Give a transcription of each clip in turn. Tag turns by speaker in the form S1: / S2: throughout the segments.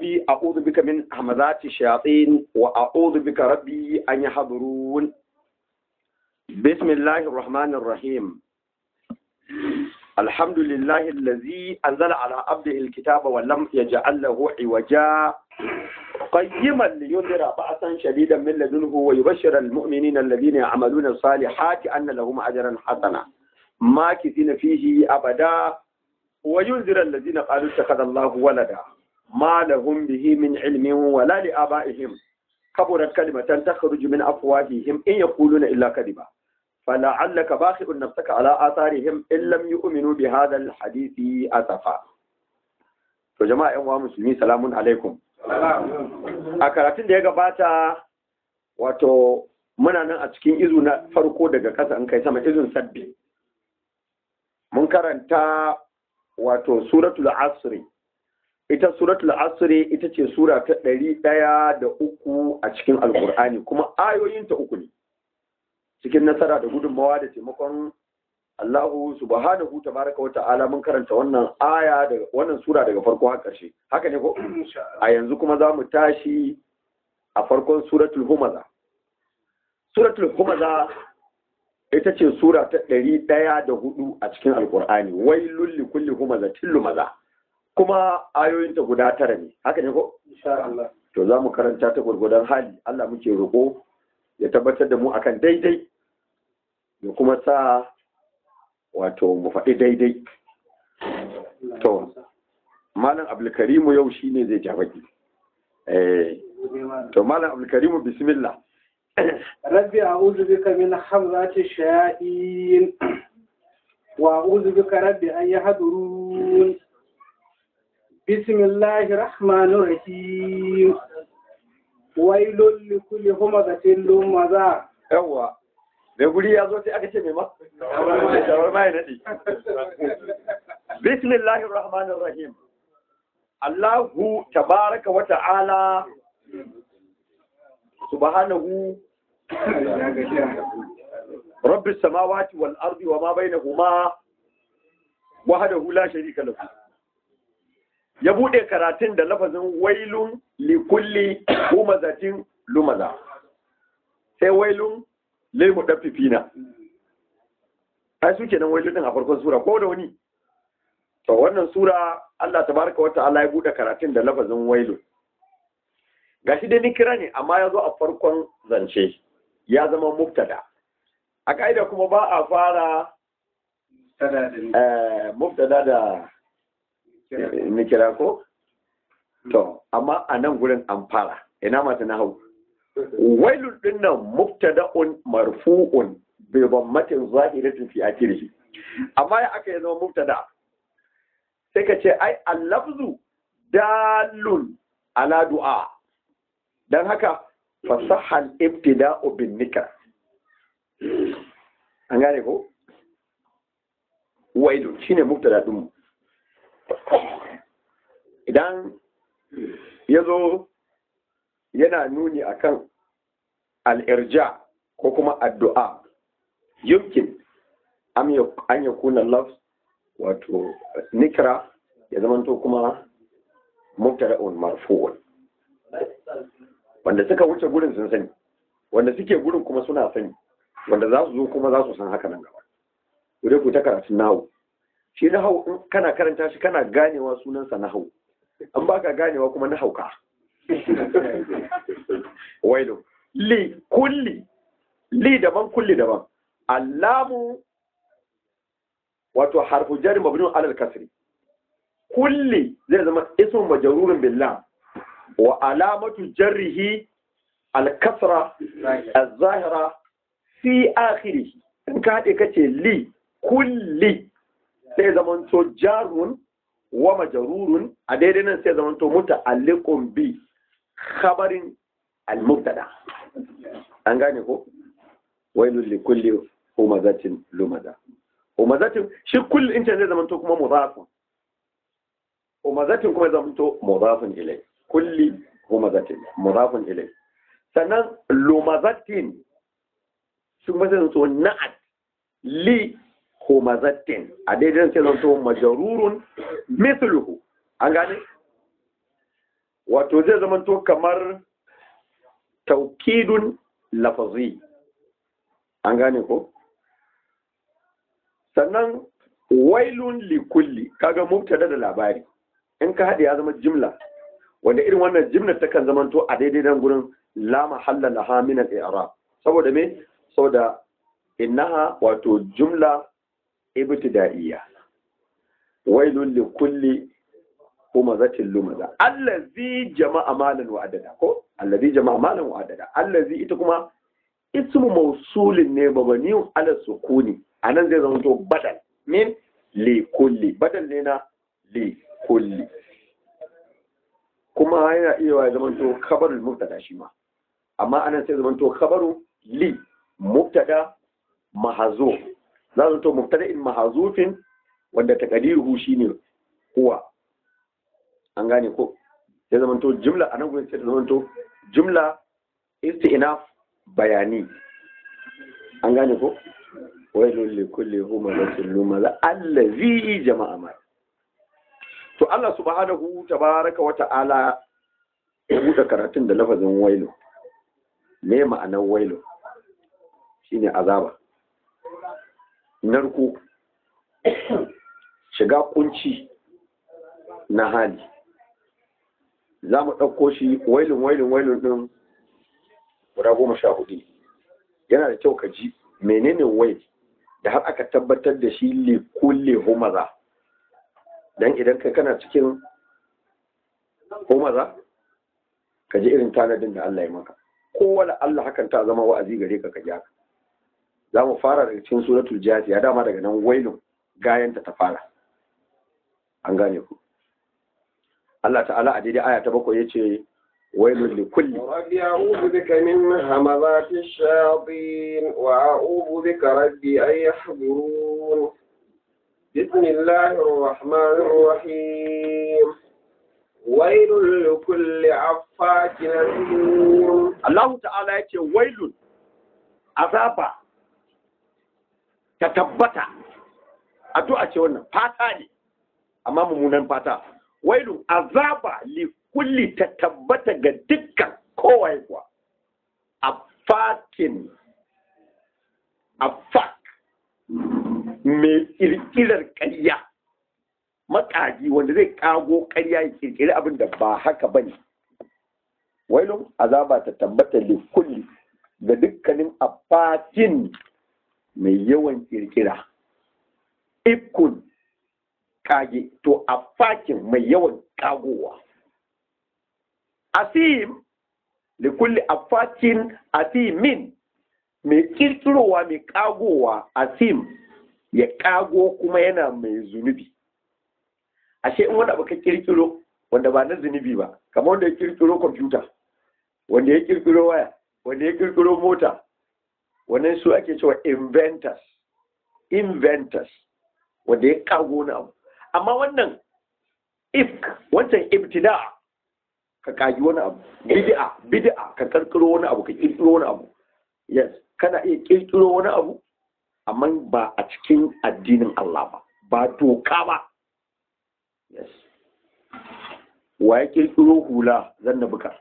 S1: rabbi a'udhu bika min hamazati shayatin wa a'udhu bika rabbi an yahdurun bismillahir rahmanir rahim الحمد لله الذي أنزل على عبده الكتاب ولم يجعل له عوجا. قيما لينذر بأسا شديدا من لدنه ويبشر المؤمنين الذين يعملون الصالحات أن لهم أجرا حسنا. ماكثين فيه أبدا. وينذر الذين قالوا اتخذ الله ولدا. ما لهم به من علم ولا لآبائهم كبرت كلمة تخرج من أفواههم إن يقولون إلا كذبا فلعلك باخع نفسك على آثارهم إن لم يؤمنوا بهذا الحديث أسفا فجماعة أموا مسلمين سلام عليكم a karatun da ya gabata wato muna nan a cikin izu na farko daga ƙasa in kai sama izun sabbi mun karanta wato suratul asri Ita suratul asri ita ce sura ta ɗari ɗaya da uku a cikin alkur'ani kuma ayoyinta uku ne. Cikin nasara da gudunmawa da taimakon Allahu subhanahu tabaraka wa ta'ala mun karanta wannan aya daga wannan sura daga farko har ƙarshe. Haka ne ko? A yanzu kuma za mu tashi a farkon suratul humaza. Suratul humaza ita ce sura ta ɗari ɗaya da huɗu a cikin alkur'ani wai lulli kulli humaza tillu maza kuma ayoyinta guda tara ne. Haka ne ko? To za mu karanta ta gwargwadon hali. Allah muke roƙo ya tabbatar da mu akan daidai ya kuma sa wato mu faɗi daidai. To malam abdulkarimu yau shine zai ja baki. Eh to malam abdulkarimu bismillah.
S2: Rabbi a'udhu bika min hamzati shayatin wa a'udhu bika rabbi an yahdurun bismillahir rahmanir rahim. Wailul likulli humazatin lumaza
S1: yawa mai guri ya zo sai aka ce mai ma? Shawar ma ya nadi bismillahir rahmanir rahim. Allahu tabaraka wa ta'ala subhanahu rabbis samawati wal ardi wa ma bainahuma wahdahu la sharika lahu. Ya buɗe karatun da lafazin wailun likulli humazatin lumaza. Sai wailun lil mudaffifina. Ai suke nan wailun din a farkon sura ko da wani? To wannan sura Allah tabaraka wa ta'ala ya buɗe karatun da lafazin wailun. Gashi dai ni kira ne amma ya zo a farkon zance. Ya zama mubtada. A ka'ida kuma ba a fara mubtada da ni kira ko? To amma a nan gurin an fara. Ina mata na hau? Wailun ɗin nan mubtada'un marfu'un bi dhammatin zahiratin fi akhirih amma ya aka yi zama mubtada? Sai ka ce ai al-lafzu dalun ala du'a. Dan haka fasahal ibtida'u bin nikra an gane ko? Wailun shine mubtada din mu. Idan ya zo yana nuni akan al'irja ko kuma addu'a yumkin an ya kuna lafs wato nikra ya zamanto kuma mubtada'un marfu'un. Wanda suka wuce gurin sun sani wanda suke gurin kuma suna sani wanda za su zo kuma za su san haka nan gaba. Dai ku ta karatun nahu. Shi nahu in kana karanta shi kana ganewa sunansa nahu an baka ganewa kuma na hauka. Wailu. Li kulli. Li daban kulli daban. Allamu wato harfu jar mabni alal kasri. Kulli zai zama ismun majrurun billah. Wa alamatu jarrihi al kasra az-zahira fi akhirih in ka hade kace li kulli. Sai zaman to jarun wa majrurun a daidai nan sai zaman to muta'alliqun bi khabarin al-mubtada. An gane ko? Wailul li kulli humazatin lumaza humazatin shi kulli in zai zaman to kuma mudafun. Humazatin kuma zaman to mudafun ilai. Kulli humazatin mudafun ilai. Sannan lumazatin shi kuma zai to na'at li humazatin. A daidai sai zan to majarurun mithluhu. An gane? Wato zai zamanto kamar taukidun lafazi. An gane ko? Sannan wailun likulli kaga mubtada da labari. In ka haɗe ya zama jimla. Wanda irin wannan jimlar takan zamanto a daidai nan gurin la mahalla laha min al-i'rab saboda me? Saboda innaha wato jumla ibtida'iyya wailun likulli humazatin lumaza allazi jama'a malan wa adada ko? Allazi jama'a malan wa adada. Allazi ita kuma ismu mausulin ne mabaniyun ala sukuni. Anan zai zama to badal. Min li kulli. Badal ne na li kulli. Kuma yana iya wa zama to khabarul mubtada shi ma. Amma a nan sai zama to khabaru li mubtada mahazuf za to mubtada'in mahazufin wanda takadiruhu shine huwa. An gane ko? Sai zama to jumla a nan gurin sai zama to jumla isti'naf bayani. An gane ko? Wailul likulli humazatin lumaza allazi jama'a mal to Allah subhanahu tabaraka wa ta'ala ya buɗe karatun da lafazin wailu. Me ma'anar wailu? Shine azaba. Narko shiga kunci na hali. Za mu ɗauko shi wailun wailun wailun ɗin guda goma sha huɗu yana da kyau ka ji menene wail da har aka tabbatar da shi le kulle homaza don idan kai kana cikin homaza ka ji irin tanadin da Allah ya maka. Kowane Allah hakan ta zama wa'azi gare ka ka haka za mu fara daga cikin suratul jasiya dama daga nan wailun gayanta ta fara an gane ku Allah ta'ala a daidai aya ta bakwai yace wailul likulli
S3: ربي أعوذ بك من همذات الشياطين وأعوذ بك ربي أن يحضرون بسم الله الرحمن الرحيم ويل لكل عفاك نسيم
S1: Allah ta'ala yace wailun azaba ta tabbata. Addu'a ce wannan fata ne amma mummunan fata. Wailun azaba li kulli ta tabbata ga dukkan kowaye kuwa. A fakin a fak mai kirkirar ƙarya. Makagi wanda zai kago ƙarya ya kirkiri abin da ba haka ba ne. Wailun azaba ta tabbata li kulli ga dukkanin afatin mai yawan kirkira ikun kage to a fakin mai yawan kagowa asim likulli afakin asimin mai kirkirowa mai kagowa asim ya kago kuma yana mai zunubi. Ashe in wani abu ka kirkiro wanda ba na zunubi ba kamar wanda ya kirkiro kwamfuta wanda ya kirkiro waya wanda ya kirkiro mota wannan su ake cewa inventors. Inventors. Wanda ya kago na abu. Amma wannan ifk wancan ibtida ka kaji wani abu. Bid'a bid'a ka kirkiro wani abu ka kirkiro wani abu. Yes kana iya kirkiro wani abu amma ba a cikin addinin Allah ba. Ba doka ba. Yes. Wa ya kirkiro hula? Zan na buka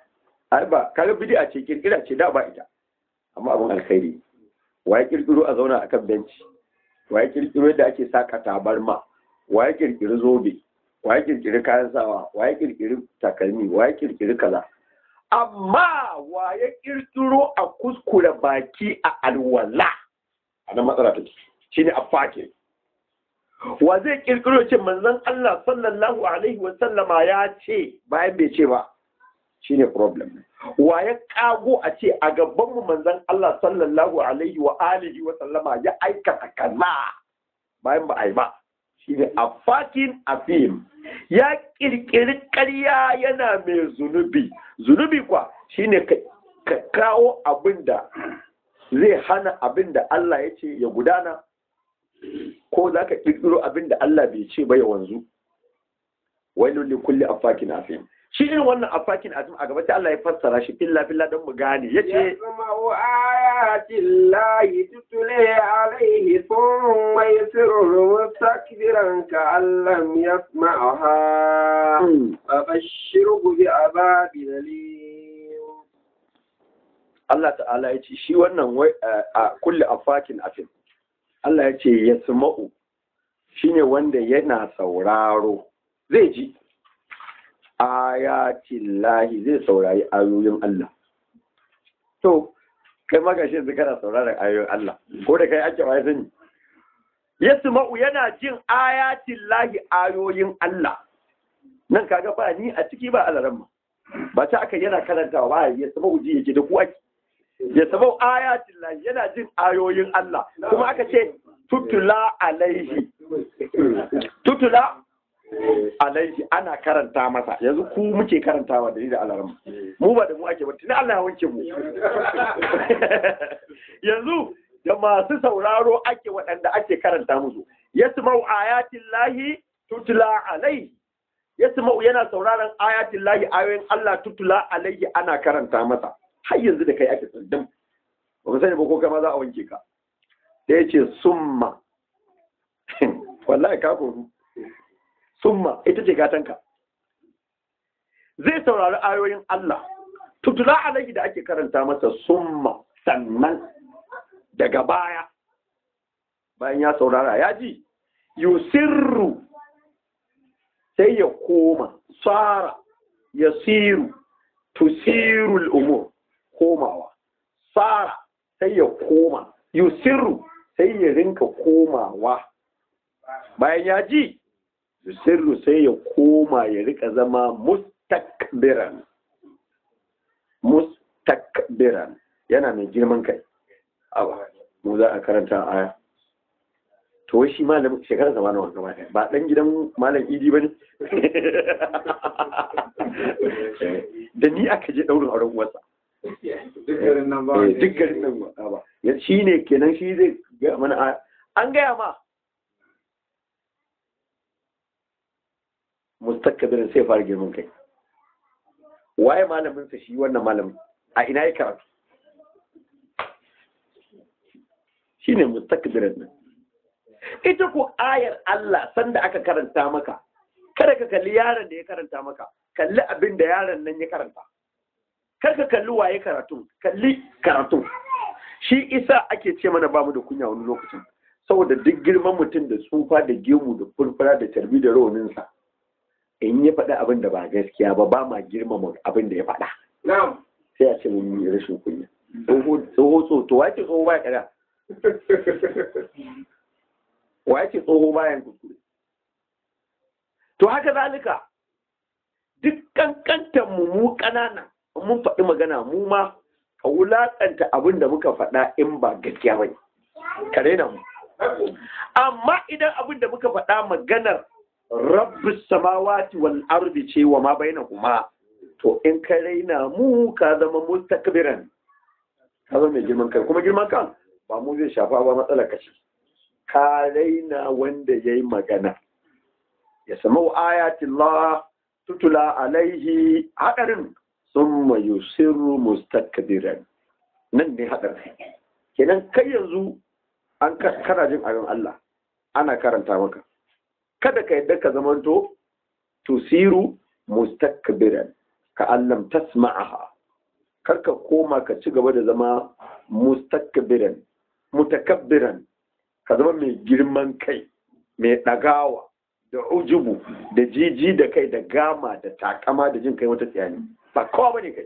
S1: ai ba kaga bid'a ce kirkira ce da ba ita. Amma abin alkhairi. Wa kirkiro a zauna akan benci? Wa kirkiro yadda ake saka tabarma? Wa ya kirkiri zobe? Wa ya kirkiri kayan sawa? Wa ya kirkiri takalmi? Wa ya kirkiri kaza? Amma wa kirkiro a kuskure baki a alwala? A nan matsala take. Shine a fake wa zai kirkiro ce manzon Allah sallallahu alaihi wa sallama ya ce bayan bai ce ba. Shine problem. Wa ya kago a ce a gaban mu manzon Allah sallallahu alaihi wa alihi wa sallama ya aikata kaza? Bayan ba a yi ba. Shine afakin afim ya kirkiri ƙarya yana mai zunubi. Zunubi kwa shine ka kawo abin da zai hana abin da Allah ya ce ya gudana ko za ka kirkiro abin da Allah bai ce ba ya wanzu. Wailul li kulli afakin afim shi ne wannan afakin azum a gaba sai Allah ya fassara shi filla filla don mu gane. Yace
S3: ayatin tutule alaihi ka hmm.
S1: Allah ta'ala ya ce shi wannan wai a kulli afakin afin Allah ya ce yasma'u shine wanda yana sauraro. Zai ji. Ayatin lahi zai saurari ayoyin Allah. To kai magashi yanzu kana sauraron ayoyin Allah ko da kai ake wai sani. Sama'u yana jin ayatin lahi ayoyin Allah. Nan kaga ba ni a ciki ba alaran ba ta aka yana karantawa ba ya sama'u ji yake da kuwa ya sabau ayatin lahi yana jin ayoyin Allah. Kuma aka ce tutula alaihi. Tutula alaihi ana karanta masa. Yanzu ku muke karantawa da ni da alarma mu ba da mu ake ba tuni Allah ya wanke mu. Yanzu da masu sauraro ake waɗanda ake karanta musu. Yasma'u ayatin lahi tutula alaihi. Yasma'u yana sauraron ayatin lahi ayoyin Allah tutula alaihi ana karanta masa. Har yanzu da kai ake tsandam ba mu sani ba ko kama za a wanke ka. Da ya ce summa. Wallahi ka koru. Summa ita ce gatanka. Zai saurari ayoyin Allah. Tutula alaihi da ake karanta masa summa sannan daga baya bayan ya saurara ya ji yusirru sai ya koma tsara ya siru tusirul umur komawa. Tsara sai ya koma yusiru sai ya rinka komawa. Bayan ya ji yusiru sai ya koma ya riƙa zama mustakbiran. Mustakbiran. Yana mai girman kai. Awa mu za a karanta aya. To wai shi malam shekarar sa malam gaba ɗaya. Ba dan gidan malam idi ba ne? Da ni aka je ɗaurin auren uwarsa.
S2: Duk garin nan ba
S1: Eh, duk garin nan ba. Ya shi ne kenan shi zai ga mana an gaya ma. Mustakbirin sai fara girman kai waye malamin sa shi wannan malamin a ina ya karatu shine mustakbirin nan ita ko ayar Allah sanda aka karanta maka kada ka kalli yaron da ya karanta maka kalli abin da yaron nan ya karanta kar ka kalli waye karatu kalli karatu shi isa ake ce mana ba mu da kunya wani lokacin saboda duk girman mutum da tsufa da gemu da furfura da tarbi da rawaninsa in ya faɗi abin da ba gaskiya ba ba ma girmama abin da ya faɗa. Sai a ce mun yi rashin kunya. Tsoho tsoho to wace tsoho baya kada wace tsoho bayan kuskure? To haka zalika. Duk kankantar mu mu ƙanana mun faɗi magana mu ma ka wulaƙanta abin da muka faɗa in ba gaskiya ba ka raina mu. Amma idan abin da muka faɗa maganar rabbis samawati wal ardi ce wa ma bainahuma. To in ka raina mu ka zama mustakbiran. Ka zama mai girman kai. Kuma girman kan ba mu zai shafa ba matsalar kashi ka raina wanda ya yi magana. Ya samu ayatillah tutula alaihi haɗarin. Sun mayu sirru mustakbiran. Nan ne haɗarin. Kenan kai yanzu an kana jin abin Allah ana karanta maka. Kada ka yadda ka zamanto tusiru mustakbiran ka allam tasma'aha. Karka koma ka ci gaba da zama mustakbiran mutakabbiran. Ka zama mai girman kai mai ɗagawa da ujubu da jiji da kai da gama da takama da jin kai wata tsayani ba kowa ba ne kai.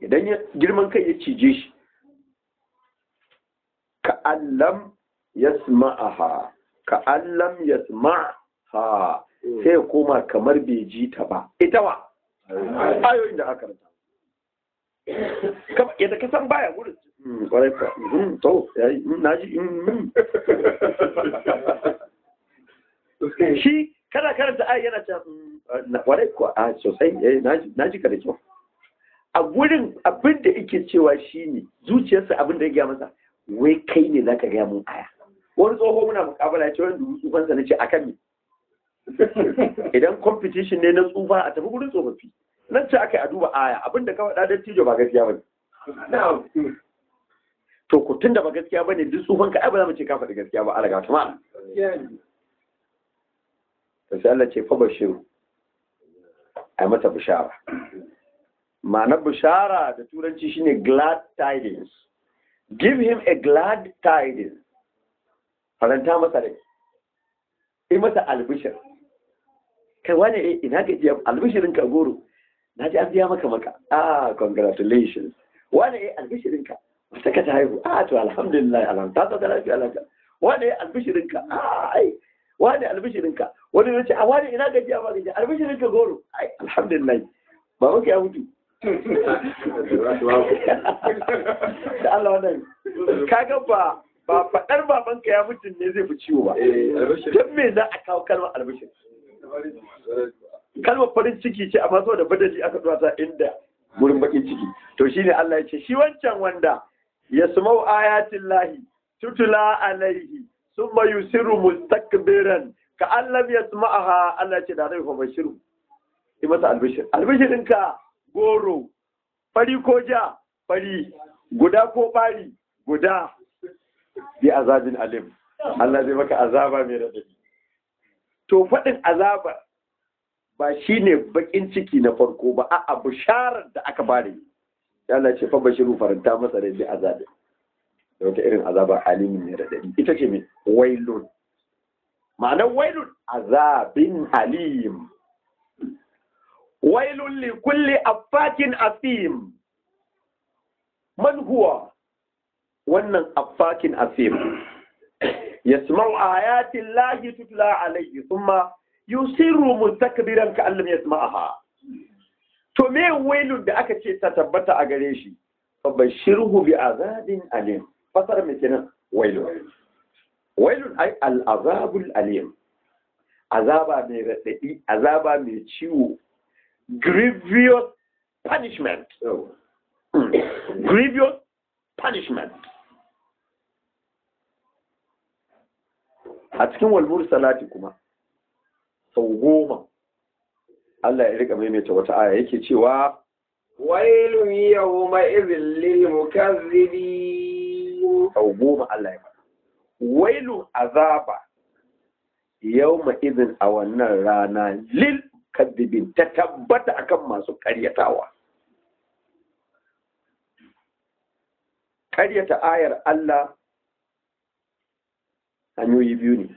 S1: Idan girman kai ya cije shi ka allam yasma'aha ka allam yasma'ha sai koma kamar bai ji ta ba. Ita wa? Ayoyin da aka ranta yadda ka san baya wurin ƙwarai ka to yayi na ji shi kana karanta ayi yana ta ƙwarai ko a sosai na ji ka da kyau. A gurin abin da yake cewa shi ne zuciyarsa abin da ya gaya masa wai kai ne za ka gaya mun aya? Wani tsoho muna mukabala ce wani dubu tsufansa na ce a kan idan competition ne na tsufa a tafi gurin tsofaffi. Nan ce aka yi a duba aya. Abinda ka faɗa don tijo ba gaskiya ba ne
S3: na'am.
S1: To ku tunda ba gaskiya ba ne duk tsufan ka ai ba za mu ce ka faɗi gaskiya ba alaga ta ma. To sai Allah ce fa bashiru. Ai mata bishara. Ma'anar bishara da turanci shine glad tidings. Give him a glad tidings. Faranta masa rai. Yi masa albishir. Kai wane eh ina ka albishirin ka goro. Na ji an biya maka maka. Ah congratulations. Wane eh albishirin ka? Wata ka ta haihu. Ah to alhamdulillah alhamdulillah ta sauka lafiya lafiya wane eh albishirin ka? Ah ai. Wane albishirin ka? Wani ya ce a wane ina gajiya ba gajiya? Albishirin ka goro. Ai alhamdulillah. Ba muke ya mutu. Da Allah wannan. Kaga ba ba faɗar babanka ya mutu ne zai fi ciwo ba. Don me za a kawo kalmar albishir? Kalmar farin ciki ce amma saboda badali aka dora ta inda gurin bakin ciki. To shine Allah ya ce shi wancan wanda ya sumau ayatin lahi tutula alaihi summa yusiru mustakbiran ka allam yasma'aha. Allah ya ce da zai fa bashiru. Yi masa albishir. Albishirinka goro fari ko ja fari guda ko bari guda. Bi azabin alim. Allah zai maka azaba mai radadi to faɗin azaba ba shine bakin ciki na farko ba a bisharar da aka ba da ya Allah ce fa bashiru faranta masa da bi azabin. Da wata irin azaba alimin mai radadi ita ce mai wailun. Ma'anar wailun azabin alim. Wailun li kulli affakin afim man huwa? Wannan affakin afim yasma'u ayatin lahi tutla alayhi thumma yusiru mustakbiran ka allam yasma'aha. To me wailun da aka ce ta tabbata a gare shi? Fa bashirhu bi azabin alim. Fasar me kenan? Wailun. Wailun ay al azabul alim. Azaba mai radadi azaba mai ciwo. Grievous punishment. Grievous punishment. A cikin walmur salati kuma sau goma Allah ya riƙa maimaita wata aya yake cewa
S3: wailun yawma idhil lil mukazzibin.
S1: Sau goma Allah ya faɗa. Wailu azaba yawma idin a wannan rana lil kadibin ta tabbata akan masu karyatawa karyata ayar Allah hanyoyi biyu ne.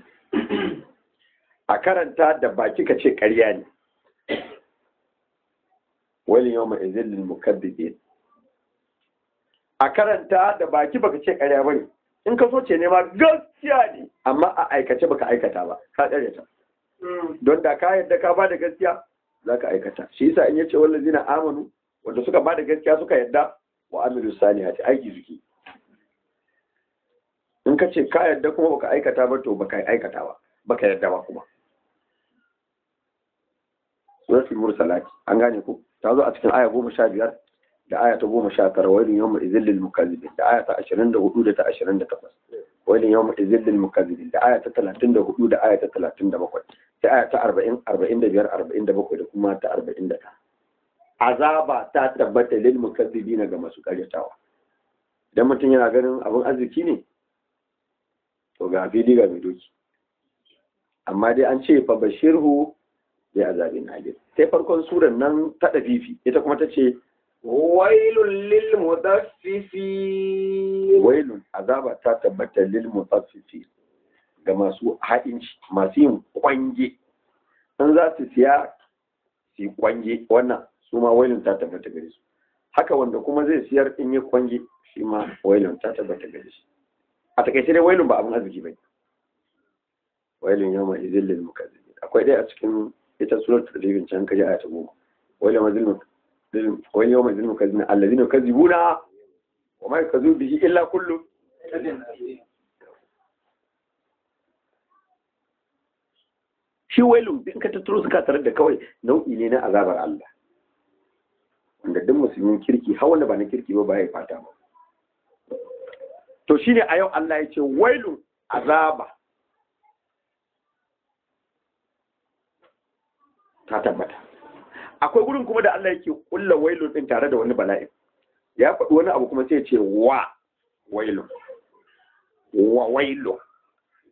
S1: A karanta da baki ka ce karya ne. Wani yau mai izinin mukaddibin. A karanta da baki baka ce karya ba ne. In ka so ce ne ma gaskiya ne amma a aikace baka aikata ba. Ka karyata don da ka yadda ka ba da gaskiya za ka aikata. Shi yasa in ya ce wallazi na amanu wanda suka ba da gaskiya suka yadda wa amilu salihati aiki suke. In ka ce ka yadda kuma baka aikata ba to baka aikata ba baka yadda ba kuma. Suratul mursalati an gane ku? Ta zo a cikin aya goma sha biyar da aya ta goma sha tara wailin yawma izillil mukazzibin da aya ta ashirin da huɗu da ta ashirin da takwas. Wailin yawma izillil mukazzibin da aya ta talatin da huɗu da aya ta talatin da bakwai. Ta arba'in arba'in da biyar arba'in da bakwai da kuma ta arba'in da ta azaba ta tabbata lil mukazzibin ga masu karyatawa idan mutum yana ganin abin arziki ne to ga fili ga mai doki. Amma dai an ce fa bashirhu bi azabin alim. Sai farkon suran nan ta dafifi ita kuma ta ce
S3: wailun lil mutaffifin.
S1: Wailun. Azaba ta tabbata lil mutaffifi ga masu haɗinci masu yin kwange in za su siya su yi kwange wannan su ma wailun ta tabbata gare su. Haka wanda kuma zai siyar in yi kwange shi ma wailun ta tabbata gare shi. A taƙaice dai wailun ba abin arziki bai wailun yawma izin lil mukazzibin. Akwai dai a cikin ita surar tadribin can kaji aya ta goma. Yau mai zulmu kazina allazi ne kazibuna wa mai kazu bihi illa kullu shi wailu in ka tattaro suka tare da kawai nau'i ne na azabar Allah. Wanda duk musulmin kirki har wanda ba na kirki ba ba ya fata ba. To shine a yau Allah ya ce wailu azaba. Ta tabbata. Akwai gurin kuma da Allah yake kulla wailun din tare da wani bala'i. Ya faɗi wani abu kuma sai ya ce wa wailun wa wailun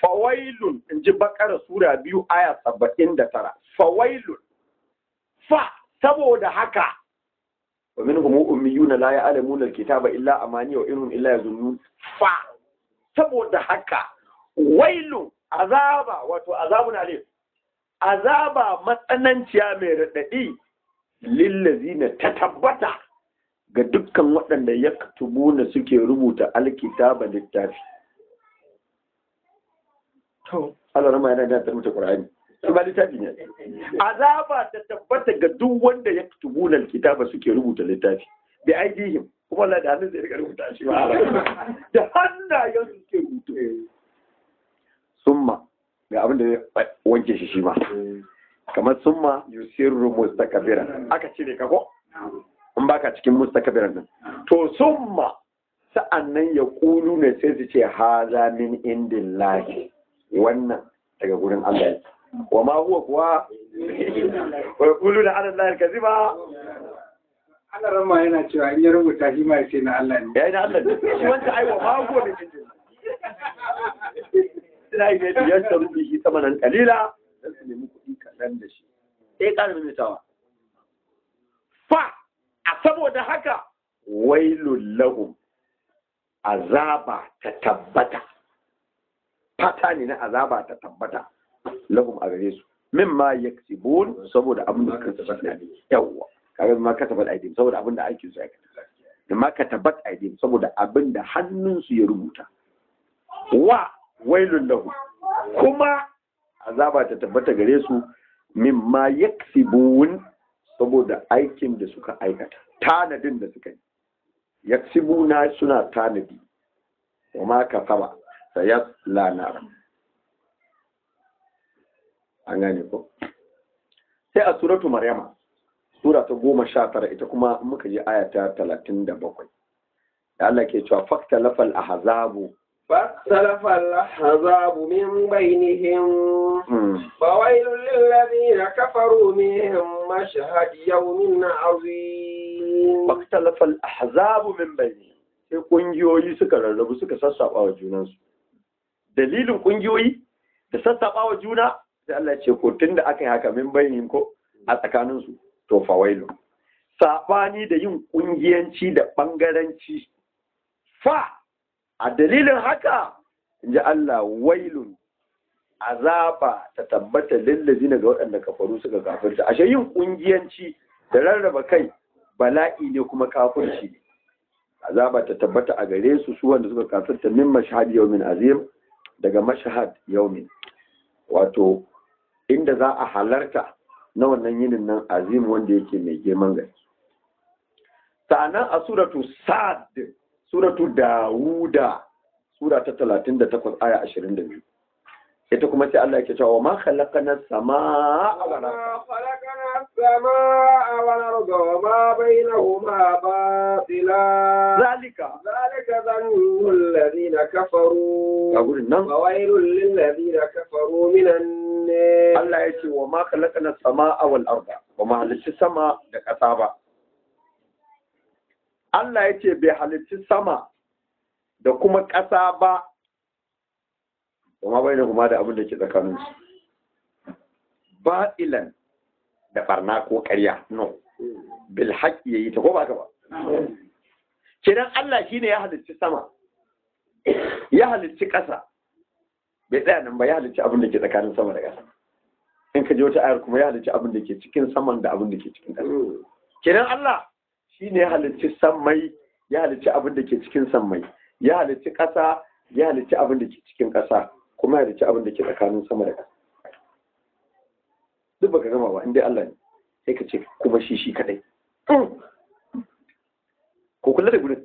S1: fawailun in ji bakara sura biyu aya saba'in da tara. Fawailun. Fa saboda haka wa min humu ummiyuna la ya'lamuna alkitaba illa amani wa inhum illa yazunnun fa saboda haka wailun azaba wato azabun alim. Azaba matsananciya mai raɗaɗi lillazina ta tabbata ga dukkan waɗanda ya na suke rubuta alkitaba littafi. Allah rama rubuta Qur'ani. Shi ba littafi ne. Azaba ta tabbata ga duk wanda ya na alkitaba suke rubuta littafi. Bi aidihim. Kuma Allah da hannun zai riƙa rubuta shi ba da hannayen su suke rubutu. Summa. Ga abin da ya wanke shi shi ma. Kamar summa yusirru aka ka ko? In baka cikin mustakbiran din to summa. Sa'annan ya kulu ne sai su ce haza min indillahi. Wannan daga gurin Allah wa ma huwa kuwa? Wa yaqulu da ala Allah kaziba
S2: Allah rama yana cewa in ya rubuta shi ma ya ce na Allah ne.
S1: ya yi na Allah ne. Shi wanda ai wa ma huwa ina yi ne da yasta rubi shi sama nan kalila dan su nemi kuɗi kaɗan da shi. Sai ƙara maimaitawa. Fa a saboda haka wailul lahum azaba ta tabbata. Fata ne na azaba ta tabbata lahum a gare su. Mimma yaksibun saboda abin da suka tabbata yawwa. Kaga ma ka tabbata aidim saboda abin da aikin su ya mimma ka tabbata aidim saboda abin da hannun su ya rubuta. Wa wailul lahum kuma azaba ta tabbata gare su mimma yaksibun saboda aikin da suka aikata. Tanadin da suka yi. Yaksibuna suna tanadi. Wa ma kasaba sayas lanar an gane ko sai a suratu maryama sura ta goma sha tara ita kuma muka ji aya ta talatin da bakwai da Allah ke cewa fakta lafal ahzabu
S3: فاختلف الأحزاب من بينهم فويل للذين كفروا منهم مشهد يوم عظيم
S1: فاختلف الأحزاب من بينهم sai kungiyoyi suka rarrabu suka sassaba wa junansu Dalilin kungiyoyi da sassaba wa juna sai Allah ce ko tunda aka yi haka min bayin ko a tsakaninsu to fawailu saɓani da yin kungiyanci da bangaranci fa a dalilin haka in ji Allah wailun azaba ta tabbata lillazina ga waɗanda kafaru suka kafirta. Ashe yin kungiyanci da rarraba kai bala'i ne kuma kafirci azaba ta tabbata a gare su su wanda suka kafirta min mashhad yawmin azim daga mashahad yaumin wato inda za a halarta na wannan yinin nan azim wanda yake mai girman gaske. Sa'anan a suratu sa'ad suratu dawuda sura ta 38 aya 22 ita kuma sai Allah yake cewa ma khalaqana samaa wa
S3: ma khalaqana السماء والأرض وما بينهما باطلا
S1: zalika
S3: ذلك ظن الذين كفروا
S1: ga gurin nan
S3: وويل للذين كفروا من النار
S1: Allah ya ce wa ma khalaqana samaa wal arda ba ma halicci sama da ƙasa ba Allah ya ce bai halicci sama da kuma ƙasa ba kuma bai da kuma da abin da ke tsakaninsu ba'ilan da barna ko ƙarya. No. Bil haqqi yayi ta ko ba ka ba? Kenan Allah shine ya halicci sama ya halicci ƙasa. Bai tsaya nan ba ya halicci abin da ke tsakanin sama da ƙasa. In ka je wata ayar kuma ya halicci abin da ke cikin saman da abin da ke cikin ƙasa. Kenan Allah shine ya halicci sammai ya halicci abin da ke cikin sammai ya halicci ƙasa ya halicci abin da ke cikin ƙasa kuma ya halicci abin da ke tsakanin sama da ƙasa. Duk baka gama ba in dai Allah ne sai ka ce kuma shi shi kadai ko kula da gurin.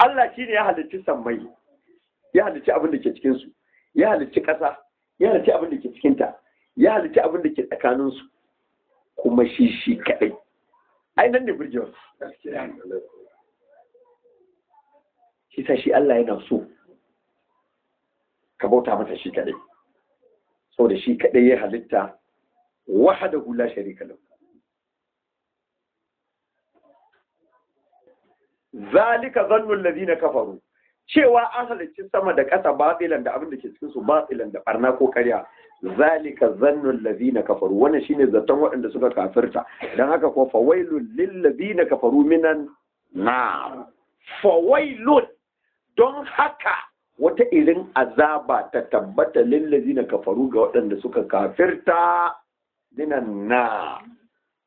S1: Allah shi ne ya halicci sammai ya halicci abin da ke cikinsu ya halicci ƙasa ya halicci abin da ke cikinta ya halicci abin da ke tsakaninsu kuma shi shi kaɗai. Ai nan ne burgewa shi sa shi Allah yana so ka bauta masa shi kaɗai. Saboda shi kaɗai ya halitta wahadahu la sharika lahu zalika zannu alladhina kafaru cewa an halicci sama da ƙasa batilan da abin da ke cikin su batilan da barna ko ƙarya. zalika zannu alladhina kafaru wannan shine zaton waɗanda suka kafirta. dan haka ko fawailul lil ladina kafaru minan nar. fawailun don haka wata irin azaba ta tabbata lil ladina kafaru ga waɗanda suka kafirta minan nar.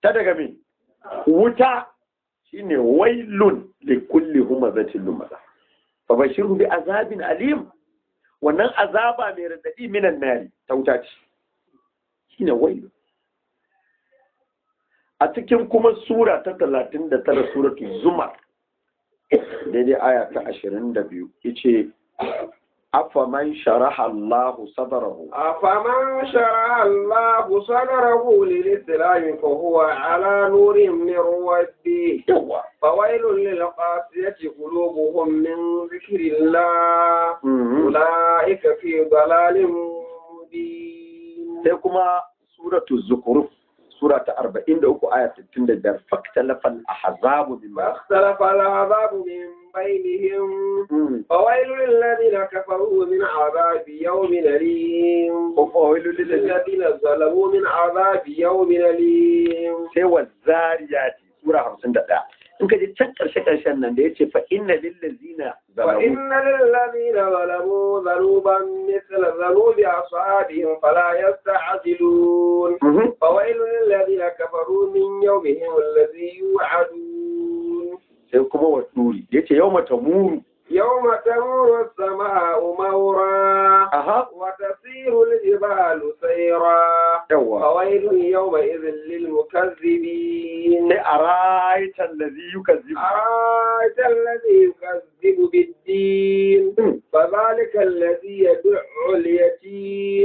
S1: Ta daga me wuta shine wailun li kulli humazatin lumaza fa bashirhu bi azabin alim. Wannan azaba mai radadi minan nari ta wuta ce. Shine wailun. A cikin kuma sura ta 39 suratul zumar daidai aya ta 22 ya ce أفمن شرح الله صدره
S3: أفمن شرح الله صدره للإسلام فهو على نور من ربه
S1: يوا
S3: فويل للقاسية قلوبهم من ذكر الله أولئك في ضلال مبين
S1: sai kuma suratul zukhruf sura ta 43 aya 65 faktalafal ahzabu bima
S3: فاختلف العذاب من بينهم فويل للذين كفروا من عذاب يوم أليم
S1: وويل للذين
S3: ظلموا من عذاب يوم أليم
S1: سوى الزاريات سورة 51 in ka ji can ƙarshe ƙarshen nan da ya ce fa inna lillazina fa
S3: inna lillazina zalamu zanuban mithla zanubi ashabihim fala yasta'jilun
S1: fa
S3: wailul lillazina kafaru min yawmihim alladhi yu'adun
S1: sai kuma wa turi ya
S3: ce yau
S1: mata muru yau mata muru sama umaura aha.
S3: Wata siru jibalu saira yawa
S1: fawailun yau mai izin lil mukazzibi ne a raitan da zai yi kazzibu a raitan da zai yi kazzibu biddin hmm. fa zalika allazi yad'u al yatim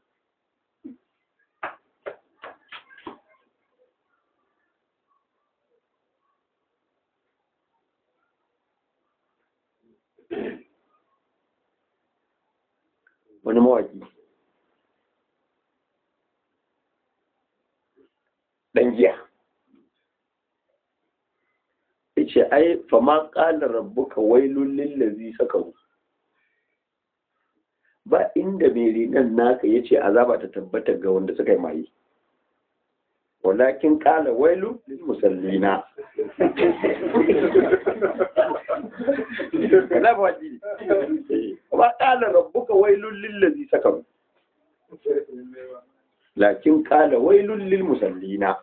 S1: ai fama ƙala rabbuka wailun lillazi sakaru. Ba inda mai rinan naka ya ce azaba ta tabbata ga wanda suka yi maye. Walakin ƙala wailu lil musallina. Kana ba wadi ba ƙala rabbuka wailun lillazi sakaru. Lakin ƙala wailun lil musallina.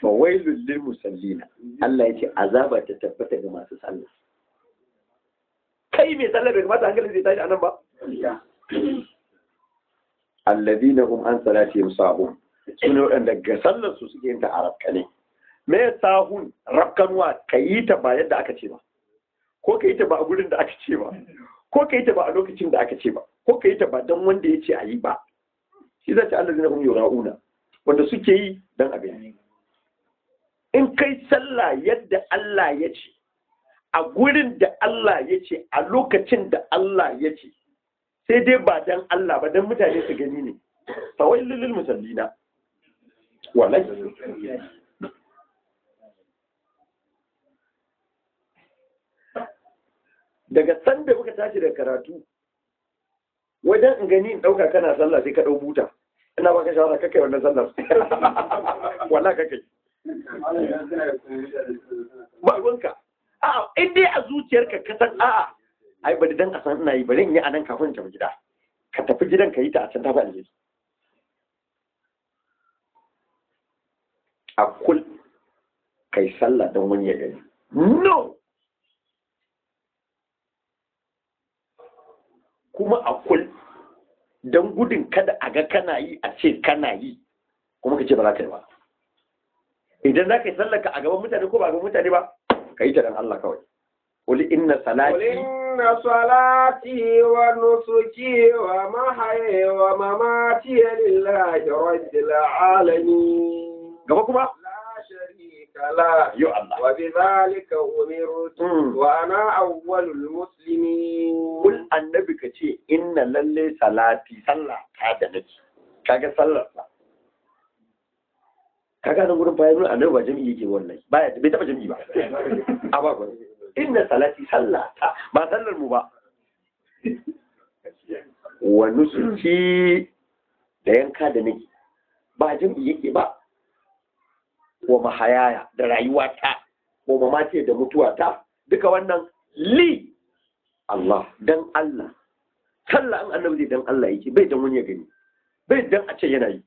S1: Fawailul lil musallina Allah ya ce azaba ta tabbata ga masu sallah. Kai mai sallah bai kamata hankalin zai tashi ba? An sahun. Waɗanda ga sallar su suke yin ta me sahun? Ta ba yadda aka ce ba. Ko ta ba a gurin da aka ce ba. Ko ta ba a lokacin da aka ce ba. ko ka yi ta ba don wanda ya ce a yi ba. Shi zai ce Allah zai hum yura'una wanda suke yi don a gani. In kai sallah yadda Allah ya ce a gurin da Allah ya ce a lokacin da Allah ya ce sai dai ba don Allah ba don mutane su gani ne. Fawai lullul musallina. Wallahi. Daga sanda muka tashi da karatu wajen in gani in ɗauka kana sallah sai ka ɗau buta. Ina baka shawara kakai wannan sallar. Wallahi kakai ba ruwanka. A'a in dai a zuciyarka ka san a'a ai bari dan a san ina yi bari in yi a nan kafin in tafi gida. Ka tafi gidan ka yi ta a can ta ba alheri. A kul kai sallah don wani ya gani. No! kuma a kul don gudun kada a ga kana yi a ce kana yi kuma ka ce ba za ka yi ba idan za ka yi sallaka a gaban mutane ko ba a gaban mutane ba ka yi ta dan Allah kawai qul inna
S3: قل
S1: salati
S3: إن صلاتي ونسكي ومحيي ومماتي لله رب العالمين
S1: gaba kuma
S3: لا شريك له
S1: yo Allah
S3: وبذلك أمرت
S1: Mm.
S3: وأنا أول المسلمين
S1: kul annabi ka ce inna lalle salati sallah ta da nake kaga sallar sa kaga nan gurin bayan annabi ba jami'i yake wallahi baya bai taba jami'i ba a ba ba inna salati sallah ta ba sallar mu ba wa nusuki da yanka da nake ba jami'i yake ba wa mahayaya da rayuwata wa mamace da mutuwata. Duka wannan li Allah dan Allah. Sallah an annabi zai dan Allah yake bai dan wani ya gani. Bai dan a ce yana yi.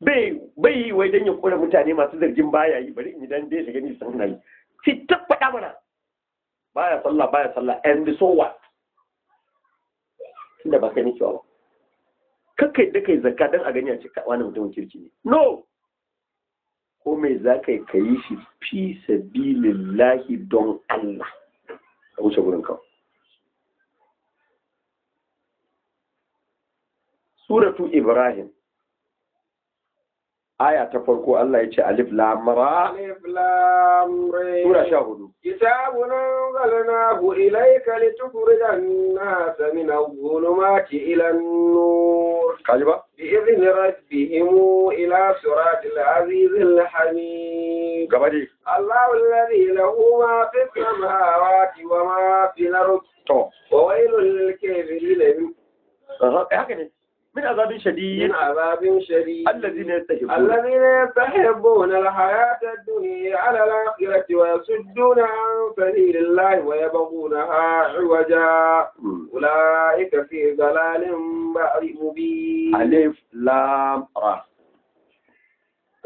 S1: Bai bai yi wai dan ya kura mutane masu zargin baya yi bari in dan dai su gani sun na yi. Fi ta faɗa mana. Baya sallah baya sallah and so what? Tunda ba kai nake ba. Kakkai da kai zakka dan a gani a ce wani mutumin kirki ne. No! ko mai za ka ka yi shi fi sabilillahi don Allah. A wuce gurin kawo suratu ibrahim. Aya ta farko Allah ya ce alif lam ra.
S3: Alif lam ra.
S1: Sura 14
S3: kitabun anzalnahu ilayka litukhrijan nas da nasa min ila ilan nur.
S1: kaji ba?
S3: بإذن ربهم إلى صراط العزيز الحميد
S1: gaba dai
S3: الله الذي له ما في السماوات وما في الأرض
S1: to
S3: وويل للكافرين من
S1: عذاب شديد.
S3: من عذاب شديد.
S1: الذين يستحبون.
S3: الذين يستحبون الحياة الدنيا على الآخرة ويصدون عن سبيل الله ويبغونها عوجا. أولئك في ضلال بعر مبين.
S1: ألف لام را.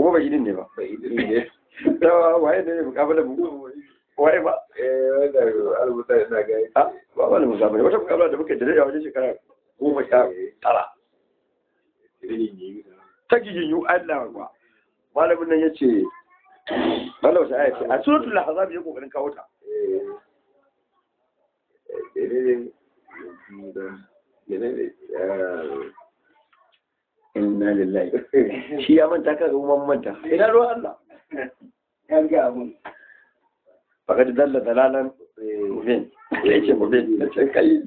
S1: هو بجنين نبا. بجنين نبا. قبل بو وهي ما. إيه ما ده المتنقى ها؟ ما ده المتنقى وشو قبل ده بكتير يا وجهي كلام هو مش عارف إيه. ترى. Ta gijinyu Allah ba malamin nan ya ce malam sa ya ce a suratul ahzab ya ƙoƙarin kawo ta. Inna lillahi. Shi ya manta ka ga mun manta. Ina ruwan Allah?
S2: Yan ga abun.
S1: faqad dalla dalalan mubin. Ya ce mubin. Da kai.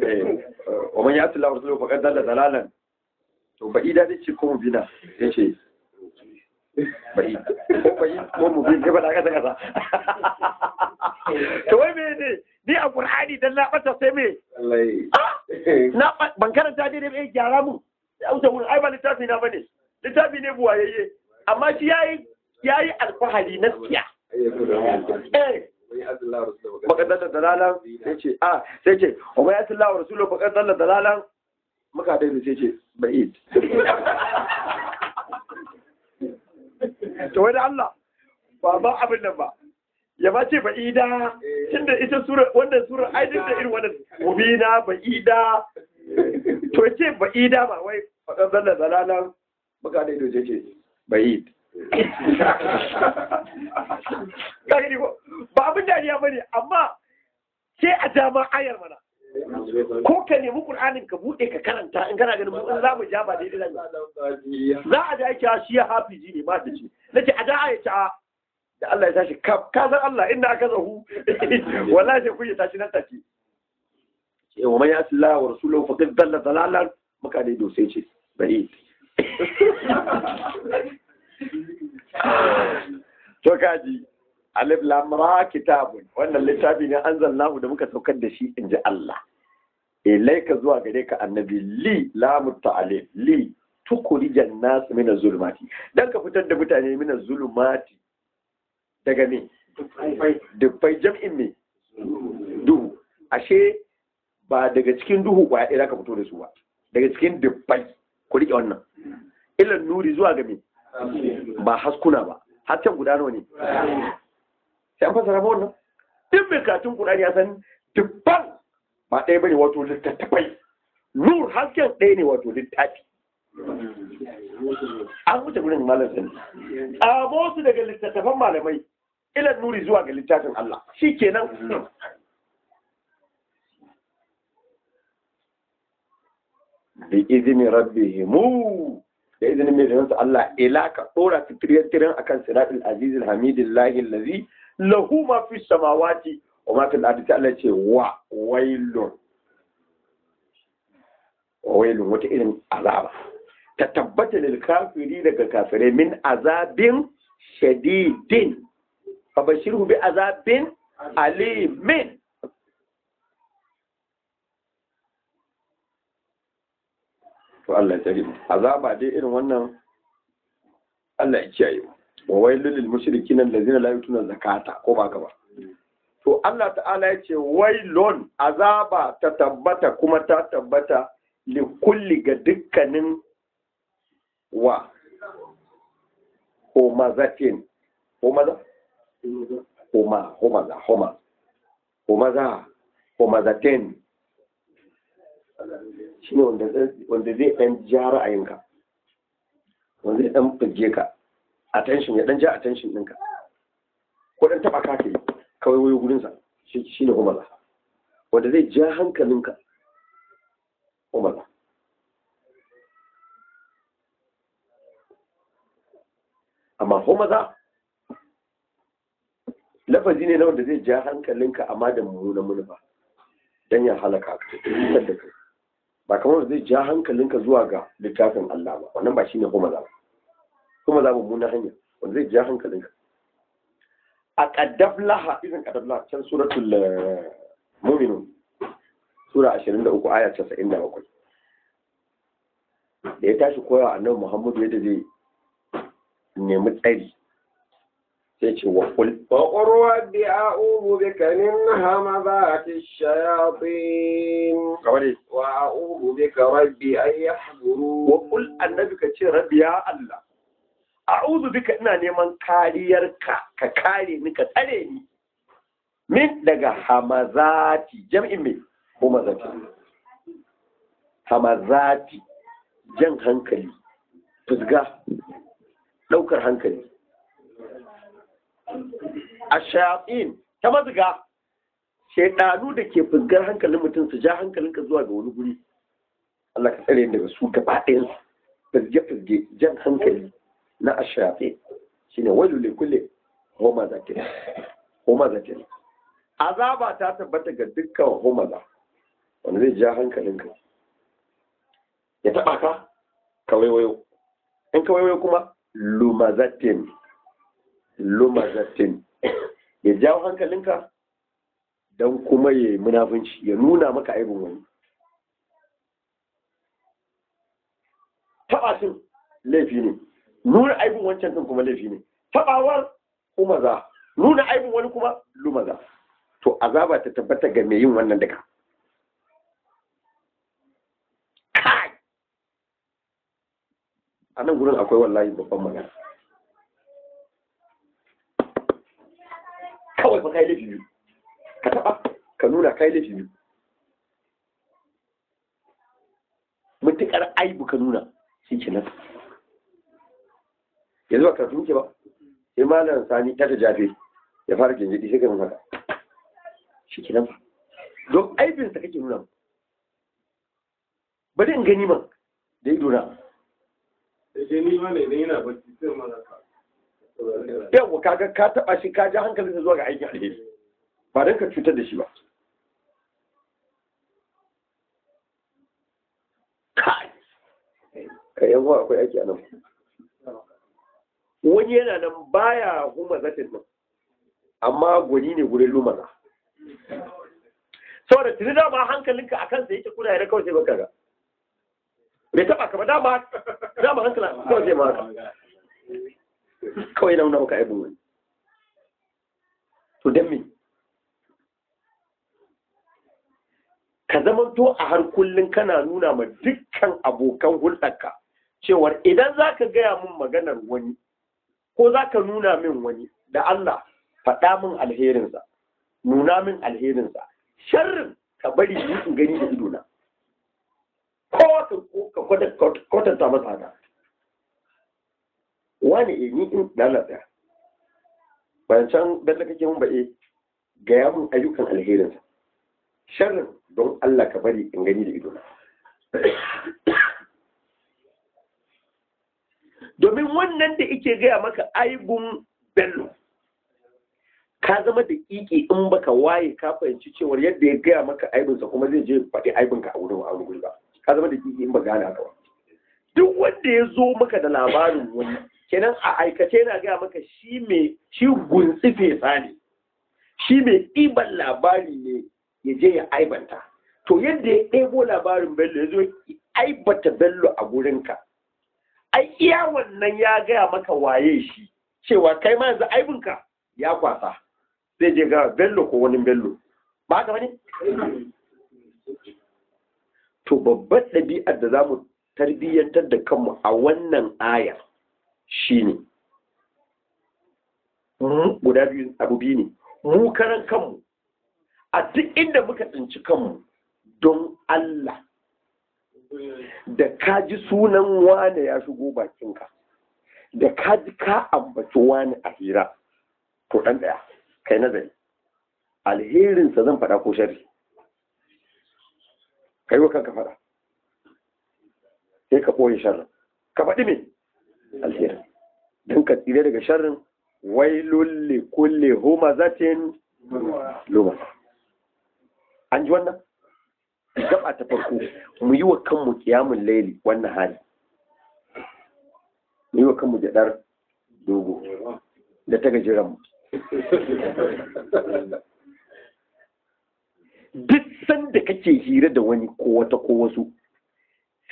S1: Eh, wa man ya'ti Allah wa rasuluhu faqad dalla dalalan. To ba ida da ce ko mubina ya ce bai ko bai ko mubin kai ba da kasa kasa to wai me ne? Ni a qur'ani dan na bata sai me? Na ba- ban karanta dai dai gyara mu ya wuce wurin ai ba littafi na ba ne littafi ne buwayayye. Amma shi yayi yayi alfahari na siya eh. Baka dalla dalalan sai ce a sai ce wa ma yati Allah wa rasuluhu baka dalla dalalan? Muka dai sai ce ba'id. To wai da Allah ba ba abin nan ba. Ya ba ce ba'ida tunda ita sura wannan sura ai duk da irin wannan. Mubina ba'ida. To ce ba'ida ba wai baka dalla dalalan muka dai sai ce ba'id. Ka gani ko? Ba abin dariya ba ne amma sai a dama ayar mana. Ko ka nemi qur'anin ka buɗe ka karanta in kana ganin mun za mu ja ba daidai zan za a da yake shi ya hafizi ne ma da shi nace a da aya ta da Allah ya tashi ka san Allah inda aka zahu. Wallahi sai kun yi tashi nan take. Ce wa man yasi wa rasuluhu faqad dalla dalalan muka dai dosai ce bari. To kaji alif lam ra kitabun. Wannan littafi ne anzalnahu da muka saukar da shi inji Allah. Ilaika zuwa gare ka annabi li lamu ta'alif li tukurijan nas min zulumati. Dan ka fitar da mutane min zulumati. Daga ne dubbai jam'in ne duhu. Ashe ba daga cikin duhu ba ɗaya ka fito da su ba. Daga cikin dubbai ku riƙe wannan. Ilan nuri zuwa ga me? Ba haskuna ba. Hasken guda nawa ne? Sai an fasara wannan. Duk mai katun Qur'ani ya san dubban ba ɗaya ba ne wato littattafai. Nur hasken ɗaya ne wato littafi. An wuce gurin malam sani. Tsamo su daga littattafan malamai ilan nuri zuwa ga littafin Allah. Shi kenan. Bi izini rabbihimu da izinin mai zanensu Allah ila ka ɗora su tiryan akan siratul azizul hamidillahi allazi lahu ma fi samawati wa ma fil ardi. Allah ce wa wailun. Wa wailun wata irin azaba. Ta tabbata lil kafiri daga kafirai min azabin shadidin. Fa bashirhu bi azabin alimin. To Allah ya tsare azaba dai irin wannan Allah ya kiyaye mu. Wa wailul lil mushrikin allazina la yutuna zakata ko ba ka ba? To Allah ta'ala ya ce wailun azaba ta tabbata kuma ta tabbata li kulli ga dukkanin wa? Homazatin homaza homa homaza homa homaza homazatin shi ne wanda zai ɗan ja ra'ayinka wanda zai ɗan fage ka. Attention ya ɗan ja attention ɗinka. Ko ɗan taɓa ka ke kawai wayo gurinsa shi ne homaza wanda zai ja hankalinka homaza amma homaza lafazi ne na wanda zai ja hankalinka amma da mummunan manufa don ya halaka ka da kai. Ba kamar zai ja hankalinka zuwa ga littafin Allah ba wannan ba shine kuma za ba. kuma za mu muna hanya wanda zai ja hankalinka. A ƙaddaf laha izin ƙaddaf laha can suratul eh, muminun sura 23 aya 97 da ya tashi koya annabi muhammadu yadda zai nemi tsari sai ce wa kul
S3: faqurwa bi a'udhu bika min hamazati shayatin.
S1: Kawai
S3: wa a'udhu bika rabbi ay yahduru
S1: wa kul annabi ka ce rabbi ya allah a'udhu bika ina neman kariyarka ka kare ni ka tsare ni. Min daga hamazati jam'in me hamazati hamazati jan hankali fusga ɗaukar hankali. Ashayatin ta mazga shaidanu da ke fusgar hankalin mutum su ja hankalinka zuwa ga wani guri. Allah ka tsare daga su gaba ɗayan su fizge-fizge jan hankali. Na ashafi shi ne wailu le kulle homa zatin homa zatin azaba ta tabbata ga dukkan homaza wanda zai ja hankalinka ya taɓa ka ka waiwayo. In ka waiwayo kuma lumazatin lumazatin ya jawo hankalinka don kuma ya yi munafunci ya nuna maka aibin wani. Taɓa sun laifi ne. Nuna aibin wancan kan kuma laifi ne. Taɓawar umaza nuna aibin wani kuma lumaza. To azaba ta tabbata ga mai yin wannan daga. Kai! A nan gurin akwai wallahi babban magana. Kawai kai laifi biyu ka taɓa ka nuna kai laifi biyu mutuƙar aibu ka nuna shi ke nan yanzu ba karatu ke ba. Sai malam sani ta jafe ya fara gingidi sai ka mun haka. Shi ke nan fa. Don aibinsa kake nuna bari in gani man da ido na. Yawa kaga ka. Taba shi ka ja hankalinsa zuwa ga aikin alheri. Ba don ka cutar da shi ba. Kai! Ka yan wa akwai aiki a nan. Wani yana nan baya huma zatin nan amma gwani ne gurin lumana saboda tuni dama hankalinka a kansa yake kuna yana kawai sai baka ga. Bai taba ka ba dama dama hankalin kawai sai maka kawai na nuna maka aibin wani. To don me? Ka zamanto a har kullum kana nuna ma dukkan abokan hulɗarka cewar idan za ka gaya min maganar wani ko za ka nuna min wani da Allah faɗa min alherinsa nuna min alherinsa. Sharrin ka bari ni in gani da idona. Ko ka kwatanta masa haka. Wani e ni in lalata bayan can bello kake mun ba'e gaya mun ayyukan alherinsa. Sharrin don Allah ka bari in gani da idona. Domin wannan da ike gaya maka aibun bello ka zama da ƙiƙi in baka waye ka fahimci cewar yadda ya gaya maka aibinsa kuma zai je faɗi aibinka a wurin a wuri ba. Ka zama da ƙiƙi in ba gane haka ba. Duk wanda ya zo maka da labarin wani kenan a aikace yana gaya maka shi mai shi gunsi fesa ne. Shi mai ɗiban labari ne ya je ya aibanta. To yadda ya ɗebo labarin bello ya zo aibata bello a gurinka ai iya wannan ya gaya maka waye shi? Cewa kai ma yanzu aibinka ya kwasa. Zai je ga bello ko wani bello. Ba haka ba ne? To babbar ɗabi'ar da za mu tarbiyyantar da kanmu a wannan aya shine mu guda biyu abu biyu ne. Mu karan kanmu a duk inda muka tsinci kanmu don Allah da ka ji sunan wane ya shigo bakinka da ka ji ka ambaci wane a hira to ɗan ɗaya kai nazari. Alherinsa zan faɗa ko shari kai wa kanka faɗa. Sai ka ɓoye sharrin. Ka faɗi me? Alherin. Don ka tsire daga sharrin wai lulle kulle homa zatin luma an ji wannan? Gaba ta farko mu yi wa kanmu kiyamun laili wannan hali. Mu yi wa kanmu jaɗar dogo da ta gajiran mu. Duk sanda kake hira da wani ko wata ko wasu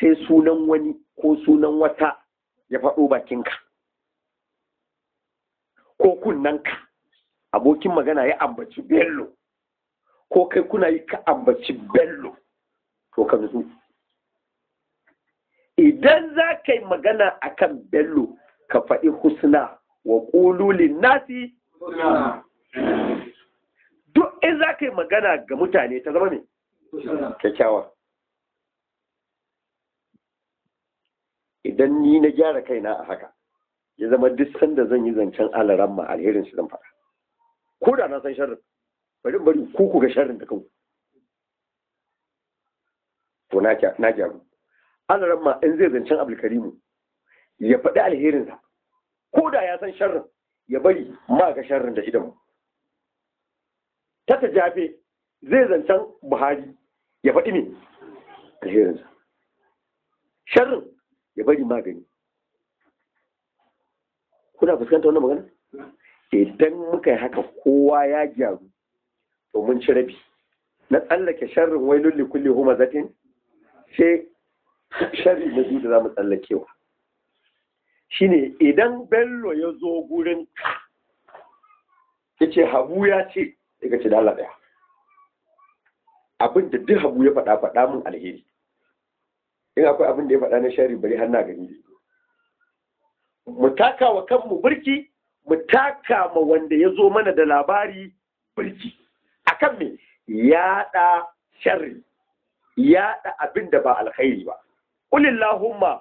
S1: sai sunan wani ko sunan wata ya faɗo bakinka ko kunnanka abokin magana ya ambaci bello ko kai kuna yi ka ambaci bello. To ka nutsu. Idan za ka yi magana akan bello ka faɗi husna wa ƙululin nasi duk in za ka yi magana ga mutane ta zama ne kyakkyawa. Idan ni na gyara kaina a haka ya zama duk sanda zan yi zancen alaran ma alherin su zan faɗa. Ko da na san sharrin bari bari ku ku ga sharrin da kanku. To na gyaru alaran ma in zai zancen abulkarimu ya faɗi alherinsa. Ko da ya san sharrin ya bari ma ga sharrin da idan ta jafe zai zancen buhari ya faɗi me? Alherinsa. Sharrin ya bari magani. Kuna fuskanta wannan magana? Idan muka yi haka kowa ya gyaru to mun ci rabi. Na tsallake sharrin wailun likulli huma zatin sai sharri na biyu da za mu tsallakewa. Shine idan bello ya zo gurin ya ce habu ya ce daga ce dala ɗaya abin da duk habu ya faɗa faɗa mun alheri. In akwai abin da ya faɗa na shari bari har na gani. Mu taka wa kanmu birki mu taka ma wanda ya zo mana da labari birki. Akan me? Yaɗa sharri yaɗa abin da ba alkhairi ba. Kulillahumma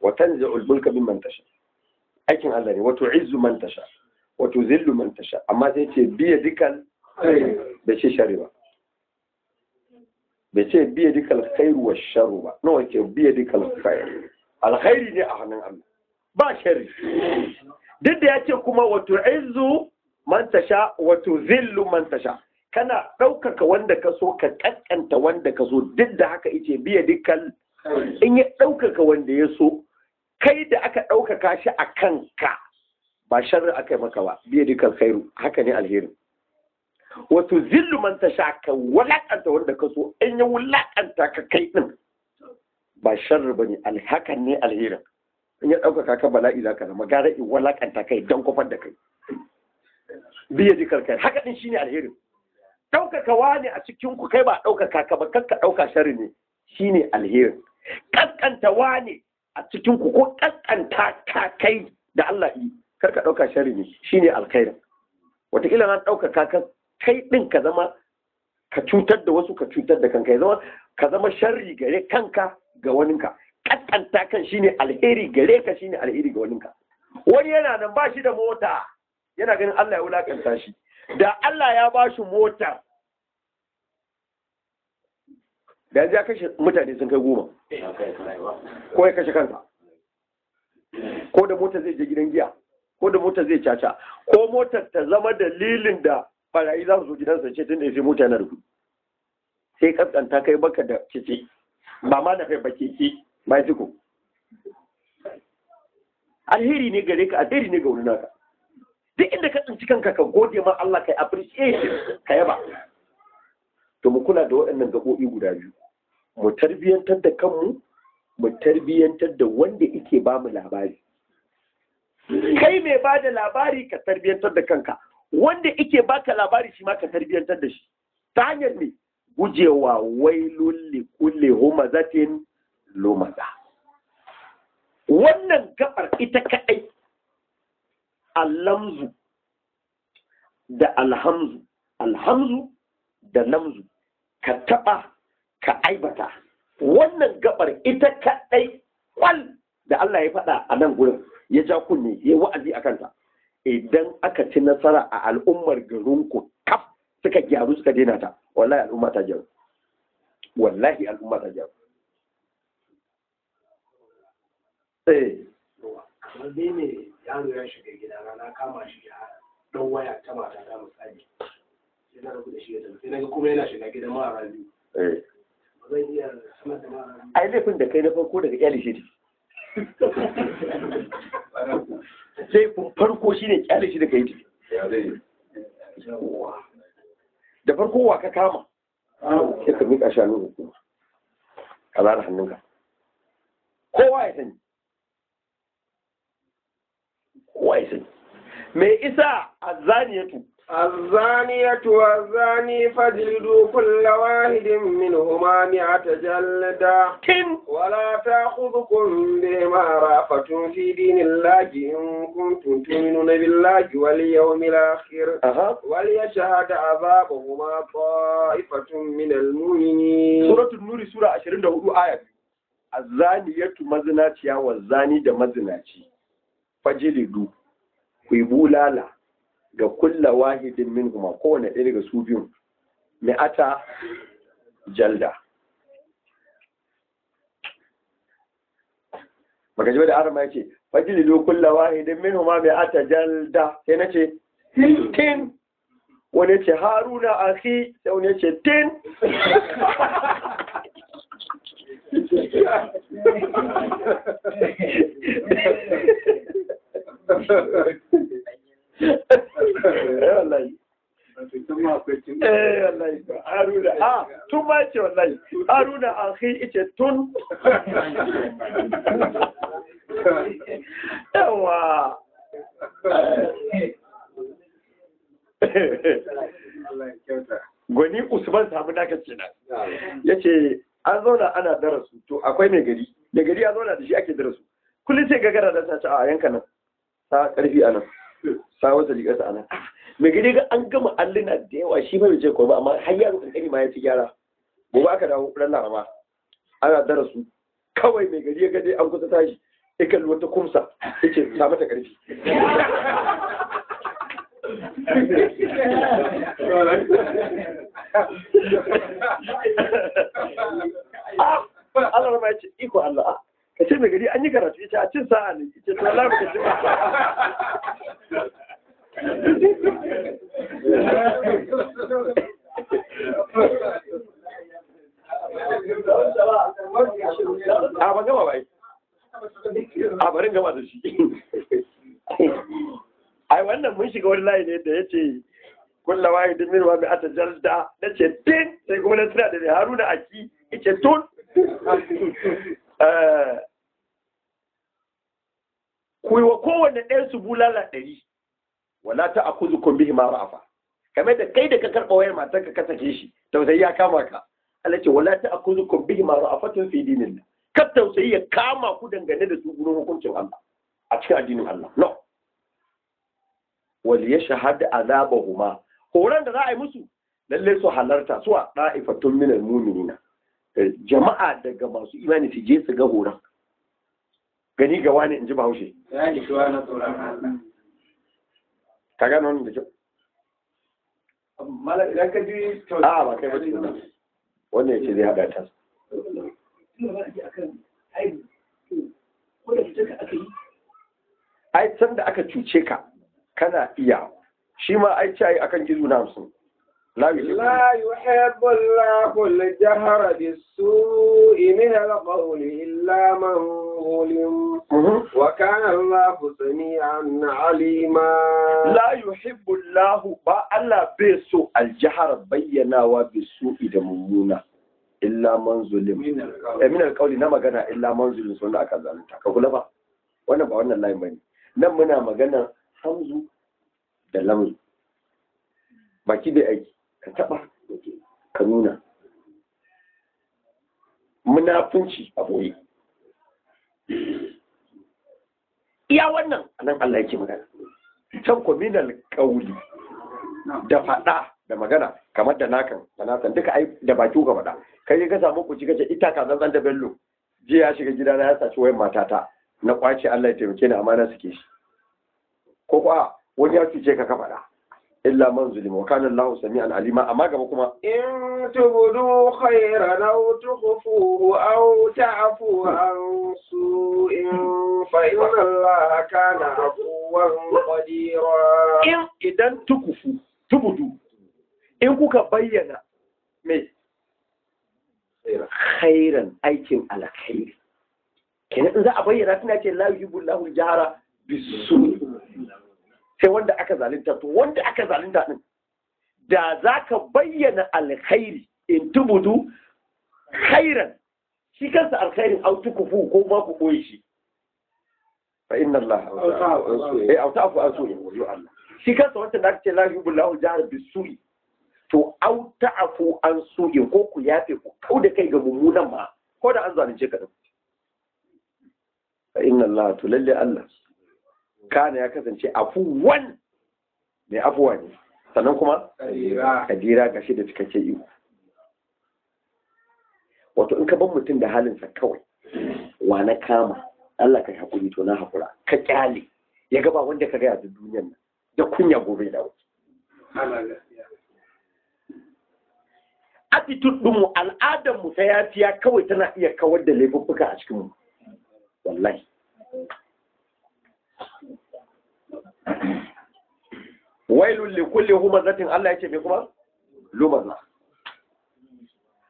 S1: wa tanzi'ul mulka mimman tasha. Aikin Allah ne wa tu'izzu man tasha wato zillu man tasha. Amma sai ce biya dikal bai ce shari ba. Bai ce biya dikal khairu wa sharu ba. Nawa ke biya dikal khairu. Alkhairi ne a hannun Allah. Ba shari duk da kuma wato wato tasha kana ɗaukaka wanda ka so ka ƙanƙanta wanda ka so. Duk da haka ice biya dukkan in ya ɗaukaka wanda ya so kai da aka ɗaukaka shi a kanka ba sharri aka yi maka ba biya dukkan khairu haka ne alheri. Wato zillu man tasha ka wulaƙanta wanda ka so in ya wulaƙanta ka kai din ba sharri ba ne alhakan ne alherin in ya ɗaukaka ka bala'i za ka zama gara in walakanta kai don ƙofar da kai. Biya dukkan kai haka din shine alherin ɗaukaka wani a cikin ku kai ba ɗaukaka ka ba kanka ɗauka shari ne shine alherin kaskanta wani a cikin ku ko kaskanta ka kai da Allah yi kar ka ɗauka shari ne shine alkhairin. Wataƙila na ɗaukaka ka kai ɗin ka zama ka cutar da wasu ka cutar da kanka ya zama ka zama sharri gare kanka ga waninka. Kaskanta kan shine alheri gare ka shine alheri ga waninka. Wani yana nan ba shi da mota yana ganin Allah ya wulaƙanta shi. Da Allah ya ba shi mota da ya kashe mutane sun kai goma. Ko ya kashe kansa. Ko da mota zai je gidan giya. Ko da mota zai caca. Ko motar ta zama dalilin da barayi za su zo gidansa ce tun da sai mota yana da kuɗi. Sai kaskanta kai baka da kici ba ma da kai ba keke. Bicycle alheri ne gare ka alheri ne ga wani naka. Duk inda ka tsinci kanka ka gode ma Allah kai appreciation ka yaba. To mu kula da waɗannan gaɓoɓi guda biyu. Mu tarbiyyantar da kanmu mu tarbiyyantar da wanda yake ba mu labari. Kai mai ba da labari ka tarbiyyantar da kanka. Wanda yake baka labari shi ma ka tarbiyyantar da shi. Ta hanyar ne gujewa wailul li kulli humazatin lumaza wannan gabar ita kadai allamzu da alhamzu alhamzu da lamzu. Ka taba ka aibata. Wannan gabar ita kadai kwal da Allah ya faɗa a nan gurin ya ja kunne ya wa'azi a kanta. Idan aka ci nasara a al'ummar garinku kaf suka gyaru suka daina ta wallahi al'umma ta gyaru. Wallahi al'umma ta gyaru. Eh.
S4: Kamar dai ne yaro ya shiga gida na kama shi ya don waya ta mata ta misali. Sai na rabu da shi ya tafi. Sai na ga kuma yana shiga gidan mara biyu.
S1: Ai laifin da kai na farko daga iyali shi laifin farko shine ƙyale shi da kai da farko wa ka kama? Sai ka miƙa shanu hukuma. Ka zara hannunka. Kowa ya sani. Kowa ya sani. Me isa azzaniyatu
S3: الزانية والزاني فاجلدوا كل واحد منهما مئة جلدة
S1: kin
S3: ولا تأخذكم بهما رأفة في دين الله إن كنتم تؤمنون بالله واليوم الآخر
S1: aha
S3: وليشهد عذابهما طائفة من المؤمنين
S1: suratul nuri sura 24 aya azzaniyatu mazinaciya wa zani da mazinaci fajilidu ku yi bulala ga kulla wahidin min kuma kowane ɗaya daga su biyun mi'ata jalda. Baka ji da arama ya ce fajilidu kulla wahidin min kuma mi'ata jalda. Sai na ce tin wani ce haruna akhi. Sai wani ce tin. Eh, eh haruna ah tun ma wallahi. Haruna akhi ice tun. Yawa gwani usman samu naka kenan. Ya ce an zauna ana darasu. To akwai mai gari. Mai gari ya zauna da shi ake darasu. Kullum sai gagara da ta ce a yanka nan. Ta ƙarfi a nan. Sa wata rigarsa a nan. Mai gari ga an gama alluna da yawa shi bai ce ba amma har yaro kankani ma ya ci gyara. Gobe aka dawo ran laraba ana darasu. Kawai mai gari ga dai an kusa tashi kalli wata kumsa ya ce sa mata ƙarfi Ah, Allah ya ce iko Allah ah, ka ce mai gari an yi karatu ita a cin sa'a ne. Ita to Allah ka ci ba. A ban gama bai a barin gama da shi. Ai wannan mun shiga wani layi ne da ya ce kulla wahi da mirwa mai ata jalda na ce din sai kuma na tuna da haruna aki. Ice tun! Ku yi wa kowanne su bulala ɗari. Wala ta akuzu kun bihi ma ra'afa. Kamar da kai da ka karɓa wayar matar ka sake shi tausayi ya kama ka. Allah ce wala ta akuzu kun bihi ma ra'afatun fi dinillah kar tausayi ya kama ku dangane da su gurin hukuncin Allah a cikin addinin Allah. No. Wal yashhad azabahuma. Horon da za a yi musu lalle su halarta su a da'ifatun minal mu'minina. Jama'a daga masu imani su je su ga horon. gani ga wani in ji bahaushe
S2: Ya ji kiwa na tsoron Allah.
S1: ka gano wannan da kyau
S2: Mala idan ka ji
S1: a ba kai bace wannan yace zai hada ta ai san da aka cuce ka kana iya shi ma ai ci akan gizo na hamsin la yuhibbu
S3: لا يحب الله الجهر بالسوء من القول إلا من ظلم
S1: Mhm.
S3: وكان الله سميعا عليما
S1: la yuhibbu Allah ba Allah bai so aljahar bayyanawa bisu'i da mummuna illa man zulim
S2: min alƙawari.
S1: eh min alqawli na magana illa man zulim sun da aka zalunta ka kula ba wannan ba wannan layin bane nan muna magana hamzu da lamzu baki da aiki ka taba ka nuna munafunci a boye iya wannan a nan Allah yake magana. Can kwaminal kauli da faɗa da magana kamar da nakan da nakan duka ai da baki ka faɗa. Kai ka samu kuci kace ita ka zan da bello. Jiya ya shiga gidana ya saci wayan matata na ƙwace Allah ya taimake ni amana suke shi. Ko kwa wani ya cuce ka ka faɗa. illa man zulima wa kana Allahu sami'an alima. Amma gaba kuma
S3: in tubudu khairan aw tukhfu aw ta'fu an su'in fa inna Allaha kana afuwan qadira.
S1: In idan tukufu tubudu in kuka bayyana me? Khairan aikin alkhairi. Kenan in za a bayyana tana ce la yuhibbu Allahu al-jahara bisu sai wanda aka zalunta. To wanda aka zalunta din da za ka bayyana alkhairi in tubudu khairan shi kansa alkhairin au tukufu ko ma ku ɓoye shi. Fa inna Allah eh au ta'fu an su'i. Allah shi kansa wanda da ce la yuhibbu Allahu jahara bisu'i to au ta'fu an su'i ko ku yafe ku kauda kai ga mummunan ma ko da an zalunce ka din. Fa inna Allah to lalle Allah. Kana ya kasance afuwan mai afuwa ne. Sannan kuma
S2: Kadira.
S1: gashi da cikakke iko. Wato in ka ban mutum da halinsa kawai wa na kama? Allah ka haƙuri to na hakura ka ƙyale ya gaba wanda ka gaya da duniyar nan. Da kunya gobe da wuce attitude ɗinmu al'adar mu ta yafiya kawai tana iya kawar da laifuffuka a cikin wallahi. wailul li kulli humazatin Allah ya ce me kuma? Lumaza.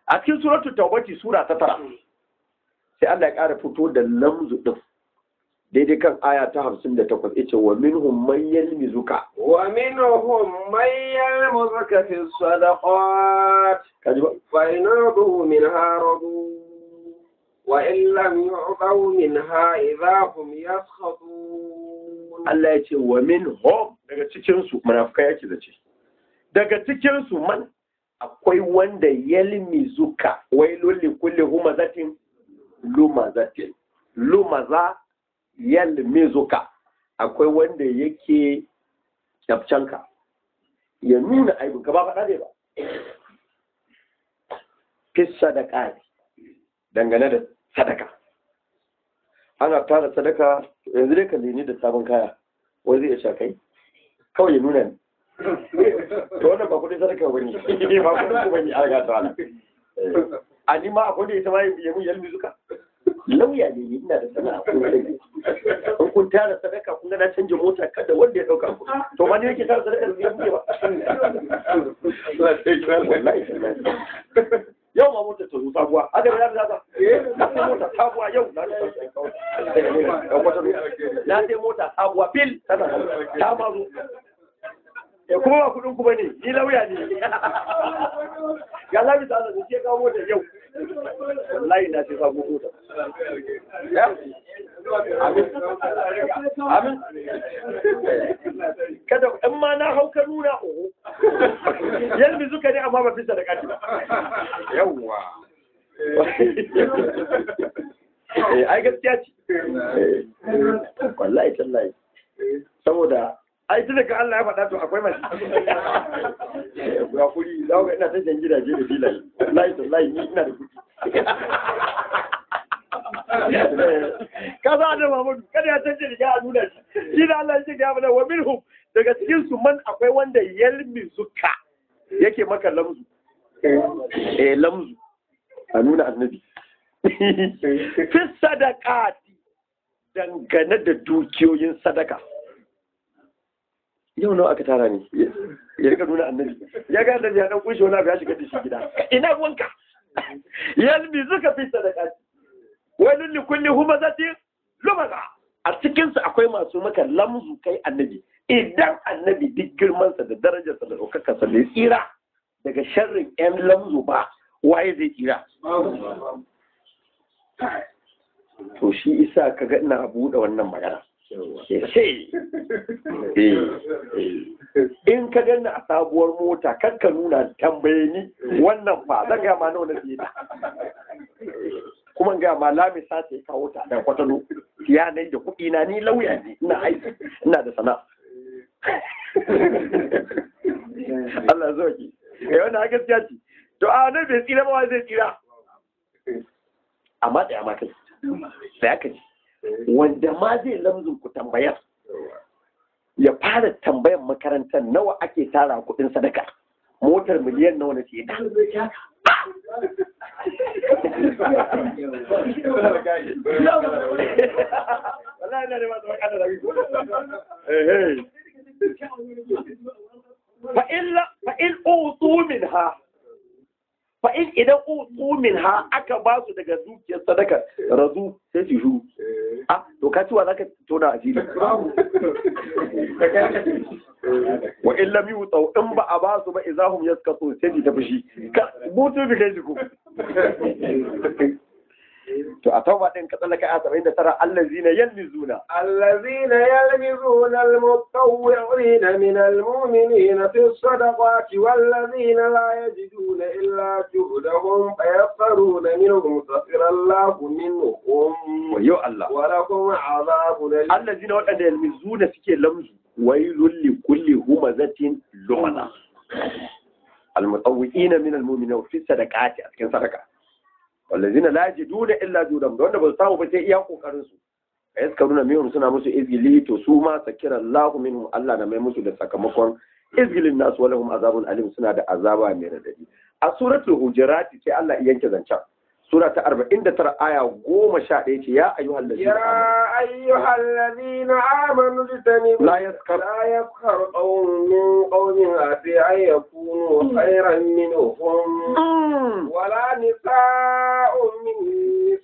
S1: A cikin suratul tawbati sura ta tara sai Allah ya ƙara fito da lamzu din daidai kan aya ta hamsin da takwas ita wa minhum man yalmizuka.
S3: Wa minhum man yalmizuka fi sadaqat.
S1: Kaji ba?
S3: Fa inadu min haradu wa illam lam minha idha hum yaskhatu
S1: Allah ya ce wa min hom daga cikinsu munafukai yake da ce daga cikinsu man akwai wanda yalmi zuka wai lulli kulli humazatin lumazatin. Lumaza yalmi zuka akwai wanda yake kyafcanka. Ya nuna aibin ka ba faɗa ne ba. Fi sadaka dangane da sadaka. Ana tara sadaka yanzu dai ka leni da sabon kaya. Wai zai iya sha kai? Kawai ya nuna to wannan ba kuɗin sadaka ba ne ba kuɗin ku ba ne alga ta wala a ni ma akwai da ita ma ya mun yalmi zuka lauya ne ni ina da sana'a ko in kun tara sadaka kun ga na canja mota kada wanda ya ɗauka ku. To ma ni yake tara sadaka da ya buge ba. Wallahi. Yau ma mota ta zo sabuwa. Haka da za ta na mota sabuwa yau. Na na sai mota sabuwa. Fil. Tana ta ma zo. Ya kuma ba kuɗin ku ba ne. Ni lauya ne. Ga labi ta Allah ke kawo mota yau? Wallahi na sai sabuwa mota amin. Kada in ma na hau ka nuna oho. Yanzu suka ne amma ba bisa da kati yawwa. Ai gaskiya ce. Wallahi tallahi. Saboda ai tun daga Allah ya faɗa to akwai mai ya kuri za ga ina ta jan gidaje da filaye. Wallahi tallahi ni ina da kuɗi. Ka da Muhammadu kada ya riga a nuna shi. Shi da Allah ya ce ya wa minhum daga cikin su man akwai wanda yalmi zuka yake maka lamzu. Eh lamzu. A nuna annabi. Fi sadaqati dangane da dukiyoyin sadaka. Yau nawa aka tara ne ya riƙa nuna annabi. Ya ga annabi ya dan kushe wani abu ya shiga da shi gida. Ina ruwanka? Yalmi zuka fi sadaqati wani likulli humazatin lumaza. A cikinsu akwai masu maka lamzu kai annabi. Idan annabi duk girmansa da darajarsa da ɗaukakarsa bai tsira daga sharrin yan lamzu ba waye zai tsira? To shi isa ka ga ina buɗe wannan magana. In ka ganna a sabuwar mota kan ka nuna tambaye ni wannan fa zan ga ma nawa na fiye kuma ga ma lami sa ta kawo ta da kwatano. Ya nai da kuɗi na ni lauya ne ina aiki ina da sana'a. Allah zo ki eh wannan gaskiya ce. To a nan bai tsira ba zai tsira? Amma da ma kai da aka ji. Wanda ma zai lamzun ku tambayar? Ya fara tambayan makarantar nawa ake tara kuɗin sadaka? Motar miliyan nawa na ce da masu wakana da wiko fa in idan utu minha aka ba su daga dukiyar sadaka razu sai su shu ah to ka ciwa zaka tona asiri wa in lam yutau in ba a ba su ba idahum yaskasu sai su tafi shi butu bi kai ku. to a tauba din ka tsallaka a 79 allazina yalmizuna
S3: الذين يلمزون المتطوعين من المؤمنين في الصدقات والذين لا يجدون إلا جهدهم فيسخرون منهم سخر الله منهم
S1: wayo Allah
S3: ولكم عذاب أليم
S1: allazina waɗanda yalmizuna suke lamzu wailul li kulli humazatin lumana almutawwi'ina min almu'minina fi sadaqati a cikin sadaka wallazina la yajiduna illa da wanda ba su samu ba sai iya ƙoƙarin su. A yaskaruna minhum suna musu izgili to su ma sakira Allah minhum Allah na mai musu da sakamakon izgilin nasu walahum azabun alim suna da azaba mai radadi a suratul hujurat sai Allah ya yanke zancen. sura ta 49 aya 11 ce ya ayyuhal ladina
S3: يا أيها الذين آمنوا اجتنبوا
S1: لا يسخر
S3: لا يسخر قوم من قوم عسى أن يكونوا خيرا منهم
S1: amanu
S3: ولا نساء من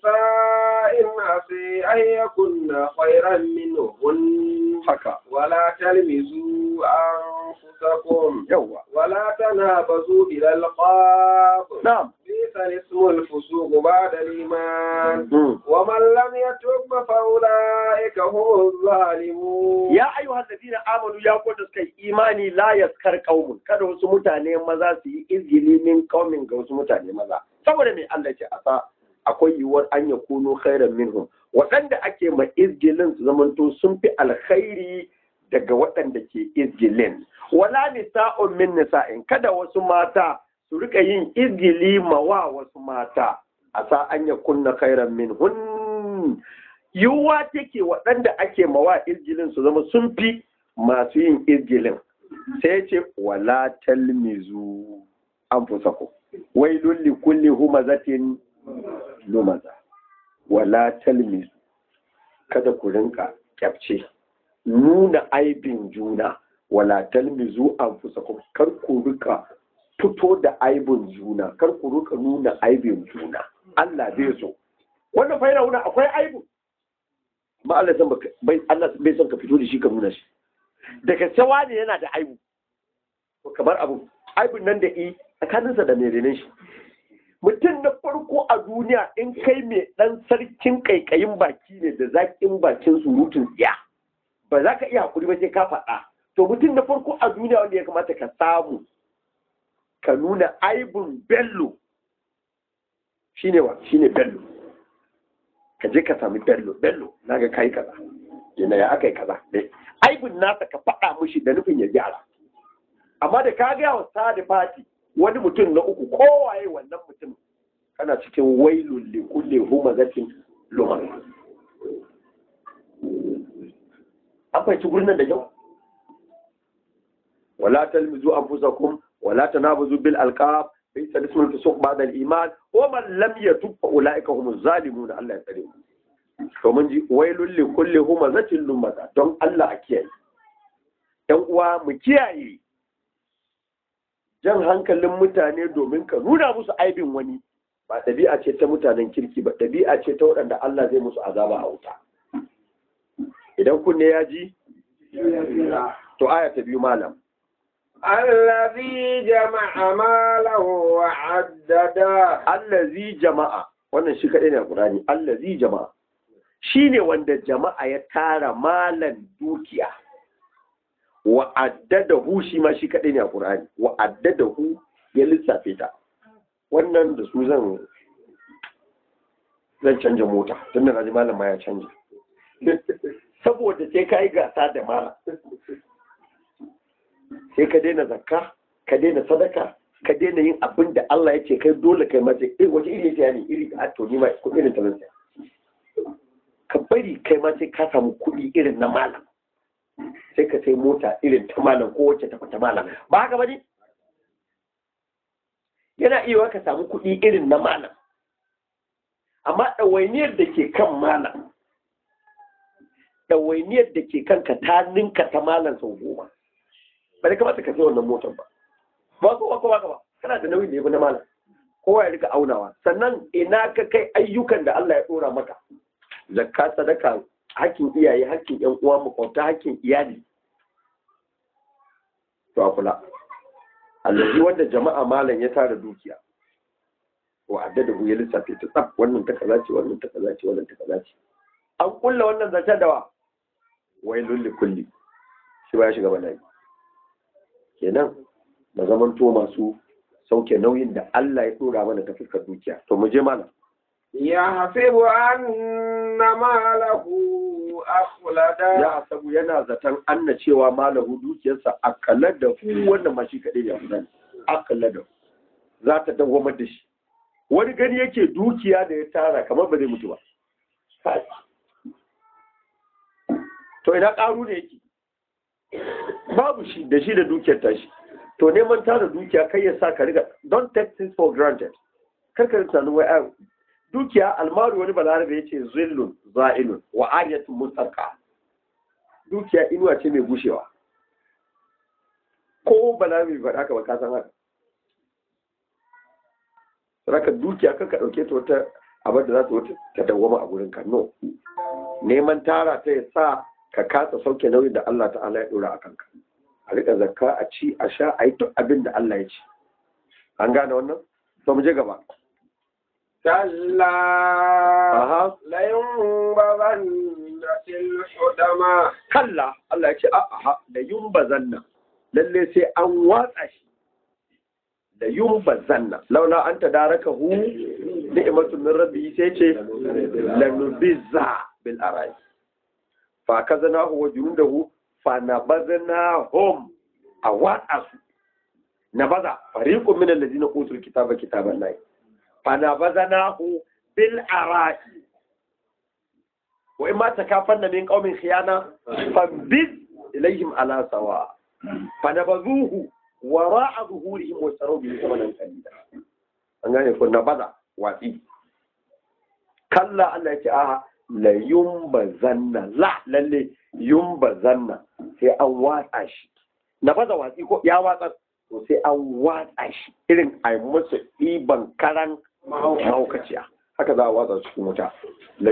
S3: نساء عسى أن يكن خيرا منهن
S1: haka
S3: ولا تلمزوا أنفسكم
S1: yawa
S3: ولا تنابزوا إلى القاب
S1: na'am
S3: بئس الاسم الفسوق بعد الإيمان
S1: Mm.
S3: ومن لم يتب فأولئك هم الظالمون
S1: ya ayyuhal ladina amanu ya ko da suka yi imani la yaskar qaumun kada wasu mutane maza su yi izgili min qaumin ga wasu mutane maza saboda me Allah ya ce asa akwai yiwuwar an ya kuno khairan minhum waɗanda ake ma izgilin su zamanto sun fi alkhairi daga waɗanda ke izgilin. Wala nisa'un min nisa'in kada wasu mata su riƙa yin izgili ma wa wasu mata. Asa an ya kunna khairan minhun. Yiwuwa take waɗanda ake mawa izgilin su zama sun fi masu yin izgilin. Sai ce wala talmizu anfusakum. Wailul likulli humazatin lumaza wala talmizu. Kada ku rinka kyafce. Nuna aibin juna. Wala talmizu anfusakum. Kar ku riƙa fito da aibin juna. Kar ku riƙa nuna aibin juna. Allah bai so. Wannan fa yana nuna akwai aibu. Amma Allah san bai Allah bai son ka fito da shi ka nuna shi. Daga cewa ne yana da aibu? Kamar abu aibun nan da i tsakaninsa da mai renon shi. Mutum na farko a duniya in kai mai dan sarkin kaikayin baki ne da zaƙin bakin surutun tsiya ba za ka iya haƙuri ba sai ka faɗa. To mutum na farko a duniya wanda ya kamata ka samu ka nuna aibun bello shine wa? Shine bello. Ka je ka sami bello. Bello na ga kai kaza. Yana ya aka yi kaza? Aibun nasa ka faɗa mishi da nufin ya gyara. Amma da ka gaya wa sadi fati wani mutum na uku kowaye wannan mutum kana cikin wailun li kulli humazatin lumar an fahimci gurin da kyau? Wala talmizu anfusakum wala tanabuzu bil alqab bisa ismul fusuq ba'da al iman wa man lam yatub fa ulaika humuz zalimun Allah ya tsare mu. To mun ji wailul li kulli humazatin lumata don Allah a kiyaye. Yan uwa mu kiyaye jan hankalin mutane domin ka nuna musu aibin wani. Ba ɗabi'a ce ta mutanen kirki ba ɗabi'a ce ta waɗanda Allah zai musu azaba a wuta. Idan kunne ya ji to aya ta biyu malam.
S3: Allazi jama'a malahu wa addada.
S1: Allazi jama'a wannan shi kaɗai ne a ƙurani allazi jama'a shine wanda jama'a ya tara malan dukiya. Wa addadahu shi ma shi kaɗai ne a ƙurani wa addadahu ya lissafe ta. Wannan da su zan zan canja mota tun da na ji malam ma ya canja. Saboda sai ka yi gasa da mala sai ka daina zakka ka daina sadaka ka daina yin abin da Allah ya ce kai dole kai mace eh wace iri ya ne? Iri a to ni ma ko irin talon ka bari kai ma sai ka samu kuɗi irin na malam. Sai ka sai mota irin ta malam ko wacce ta ta malam. Ba haka ba ne? Yana iya ka samu kuɗi irin na malam. Amma ɗawainiyar da ke kan malam ɗawainiyar da ke kanka ta ninka ta malam sau goma. Ba da kamata ka sai wannan motar ba. Ba ko ba ko ba ba? Kana da nauyin da yafi na malam. Kowa ya riƙa aunawa. Sannan ina ka kai ayyukan da Allah ya dora maka. Zakka sadaka hakkin iyaye hakkin yan uwa makwabta hakkin iyali. To a kula. Allazi wanda jama'a malam ya tara dukiya. Wa addada ya lissafe ta tsaf wannan ta kaza ce wannan ta kaza ce wannan ta kaza ce. An kulla wannan zancen da wa? Wailul likulli shi ba ya shiga bala'i. Kenan da zaman to masu sauke nauyin da Allah ya dora mana ta fuskar dukiya. To mu je mana
S3: يحسب أن ماله أخلدا
S1: ya sabu yana zaton anna cewa malahu dukiyarsa akalla da hu wannan ma shi kadai ya fudan akalla da za ta dawamar da shi wani gani yake dukiya da ya tara kamar ba zai mutu ba to ina karu ne yake babu shi da shi da dukiyar tashi to neman tara dukiya kai ya sa ka riga don't take things for granted kar ka tunanin wai ai dukiya almaru wani balarabe ya ce zillun za'ilun wa ariyatun mustaqqa. Dukiya inuwa ce mai gushewa. Ko balarabe ba haka ba ka san haka. Saka dukiya kan ka ɗauke ta wata abin da za ta ta dawwama a gurin ka no. Neman tara ta ya sa ka kasa sauke nauyin da Allah ta'ala ya dora a kanka. A riƙa zakka a ci a sha a yi duk abin da Allah ya ci an gane wannan? To mu je gaba.
S3: كلا
S1: aha
S3: لينبذن في الحطمة
S1: kalla Allah ya ce a'a da yumbazanna lalle sai an watsa shi da yumbazanna laula an tadarakahu ni'matun min rabbi sai ce lanubizza bil arai fa kazanahu wa junudahu fa nabadnahum a qaumin khiyana fambiz ilaihim ala sawa fa nabazuhu wara'a zuhurihim wa saru bi thamanan qalila an gane ko nabaza watsi kalla Allah ya ce a la yumbazanna la lalle yumbazanna sai an watsa shi nabaza watsi ko ya watsa to sai an watsa shi irin a musu ɗiban karan mahaukaciya. Haka za a watsa cikin wuta. La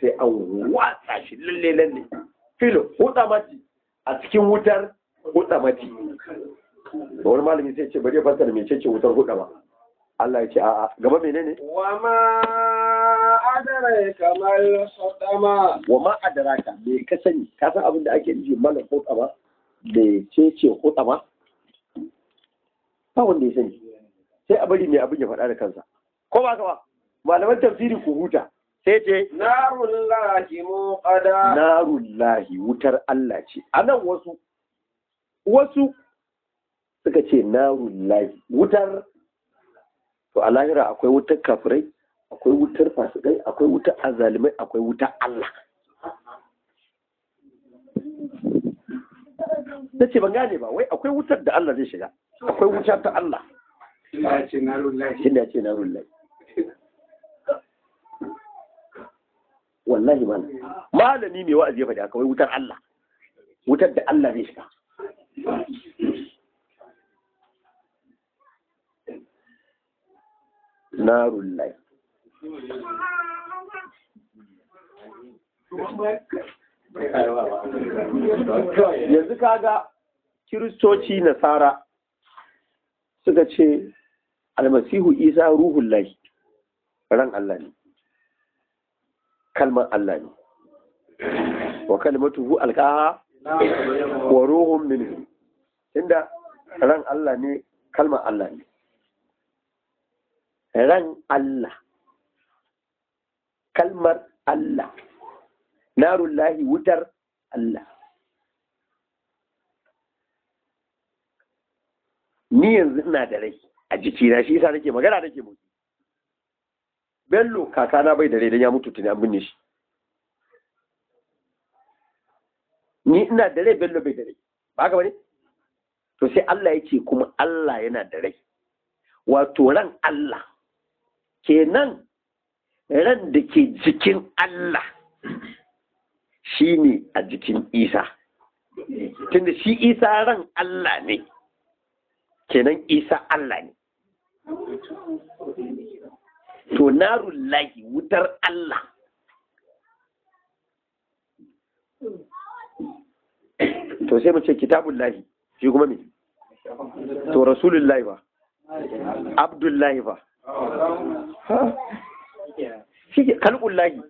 S1: sai an watsa shi lalle lalle. Filo a cikin wutar da wani malami sai ce bari fasar mai ce wutar Allah ya ce a'a gaba menene?
S3: Wa ma
S1: wa ma me ka sani? Ka san abin da ake me ce ce ba wanda ya sani. Sai a bari mai abin ya faɗa da kansa. ko ba ka ba? Malaman tafsiri ku huta. Sai ce
S3: narullahi muqada
S1: narullahi wutar Allah ce. Anan wasu wasu suka ce narullahi wutar. To a lahira akwai wutar kafirai akwai wutar fasikai akwai wutar azalimai akwai wutar Allah. Ta ce ban gane ba wai akwai wutar da Allah zai shiga? Akwai wutar ta Allah. Shi da ya ce narullahi. Wallahi mana malami mai wa'azi ya faɗi haka wai wutar Allah. Wutar da Allah zai shiga. Narun lai. Yanzu kaga kiristoci nasara suka ce almasihu isa ruhun lai. Ran Allah ne. Kalmar Allah ne. Wa kalmatuhu alqaha wa ruhun minhu. Inda ran Allah ne kalmar Allah ne. Ran Allah. Kalmar Allah. Narullahi wutar Allah. Ni yanzu ina da rai a jikina shi yasa nake magana nake mutu bello kakana bai da rai ya mutu tuni an binne shi. Ni ina da rai bello bai da rai. Ba haka ba ne? To sai Allah ya ce kuma Allah yana da rai. Wato ran Allah. Kenan ran da ke jikin Allah shi ne a jikin Isa. Tunda shi Isa ran Allah ne. Kenan Isa Allah ne. To narun lahi wutar Allah. To sai mu ce kitabun lahi shi kuma me? To rasulun lahi ba abdullahi ba shi ke kalkun lahi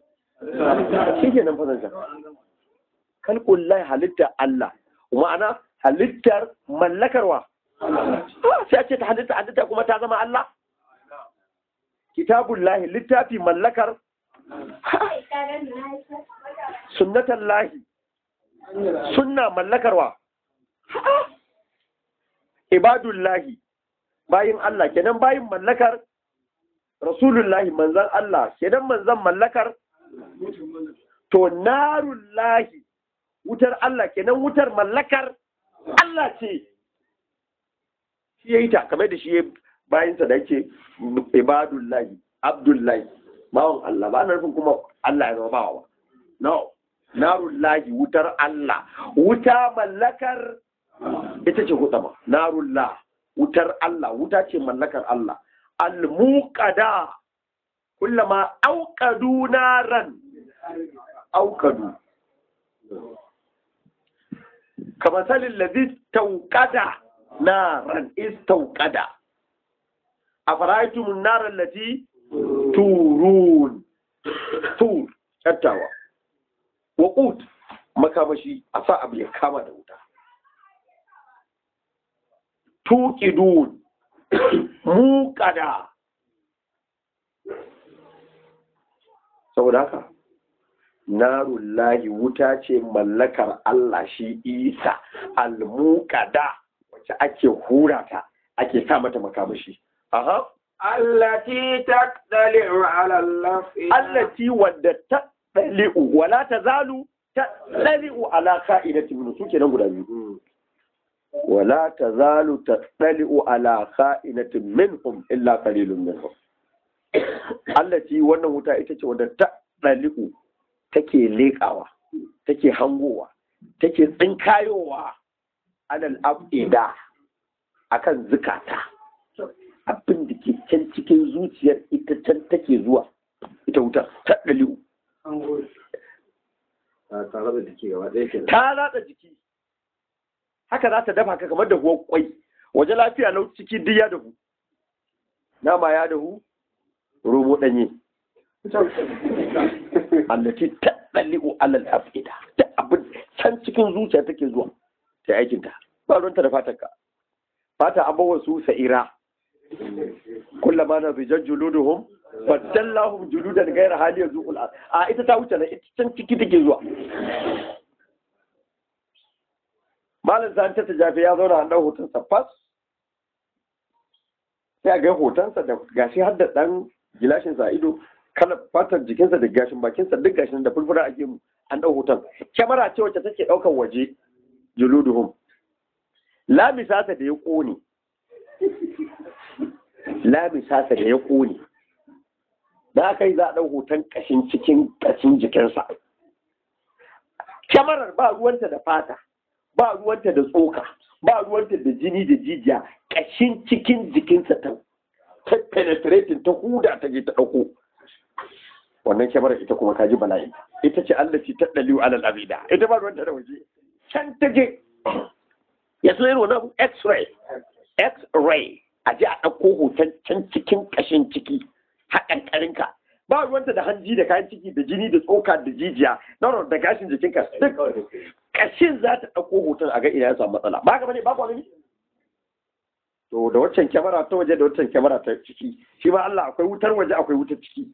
S1: shi ke nan fasanta kalkun lahi halittar Allah. Ma'ana halittar mallakarwa sai ce ta halitta halitta kuma ta zama Allah? Kitabun lahi littafi mallakar sunnatan lahi sunna mallakarwa. Ibadun lahi bayin Allah kenan bayin mallakar rasulullahi manzan Allah kenan manzan mallakar to narun lahi wutar Allah kenan wutar mallakar Allah ce. Shi ya yi ta kamar da shi ya bayansa da yake ibadullahi abdullahi bawan Allah. Ba na nufin kuma Allah ya zama bawa ba. No. Narullahi wutar Allah. Wuta mallakar ita ce hutama. Narullah wutar Allah. Wuta ce mallakar Allah. Almuqada kullama auqadu naran. Auqadu. Kama salin ladhi tauqada naran. Istauqada afara'aytum an-nar allati turun tur tattawa waqut makamashi a sa abu ya kama da wuta tuqidun muqada saboda haka narullahi wuta ce mallakar Allah shi Isa al-muqada wacce ake hura ta ake sa mata makamashi Aha.
S3: Allati taqdali'u 'ala al-lafi.
S1: Allati wadda taqdali'u wala tazalu taqdali'u 'ala qa'idati ibn su kenan guda biyu. Hmm. Wala tazalu taqdali'u 'ala qa'idati minhum illa qalilun minhum. Allati wannan wuta ita ce wadda taqdali'u take leƙawa, take hangowa, take tsinkayowa alal abida akan zukata. Abin da ke can cikin zuciyar ita can take zuwa. Ita wuta ta ɗali'u.
S3: Jiki gaba ɗaya
S1: ta ratsa jiki. Haka za ta dafa ka kamar da kwai waje lafiya lau ciki duk ya dahu. Nama ya dahu romo ɗanye. Allati taɗali'u alal afida. Ta abin can cikin zuciya take zuwa. Ta aikin ta ba ruwanta da fatar ka fata an bawa su sa'ira. Kullama na bijan juluduhum baddallahum juludan ghayra hali yazuqul a ita ta wuce na ita can ciki take zuwa. Malam zan ta tajafi ya zauna an ɗau hotonsa fas. Sai a ga hotonsa da gashi har da dan gilashin sa ido kala fatar jikinsa da gashin bakinsa duk gashin da furfura a gemu an ɗau hoton. Kyamara ce wacce take ɗaukar waje juluduhum. Lamisasa da ya ƙone lamisasa da ya ƙone da aka yi za a hoton ƙashin cikin ƙashin jikinsa. Kyamarar ba ruwanta da fata ba ruwanta da tsoka ba ruwanta da jini da jijiya. Ƙashin cikin jikinsa ta penetrating ta huda ta ta ɗauko. Wannan kyamarar ita kuma kaji bala'i. Ita ce Allah ce ta ɗaliyu alal abida. Ita ba ruwanta da waje. Can ta je. Ya so yin wannan x-ray. X-ray. A je a ɗauko hoton can cikin ƙashin ciki. Haƙanƙarinka ba ruwanta da hanji da kayan ciki da jini da tsoka da jijiya. No da gashin jikinka. Duk ƙashin za ta ɗauko hoton a ga ina ya samu matsala. Ba ka ba ne ba ku gani? To da waccan kyamara ta waje da waccan kyamara ta ciki. Shi ma Allah akwai wutar waje akwai wutar ciki.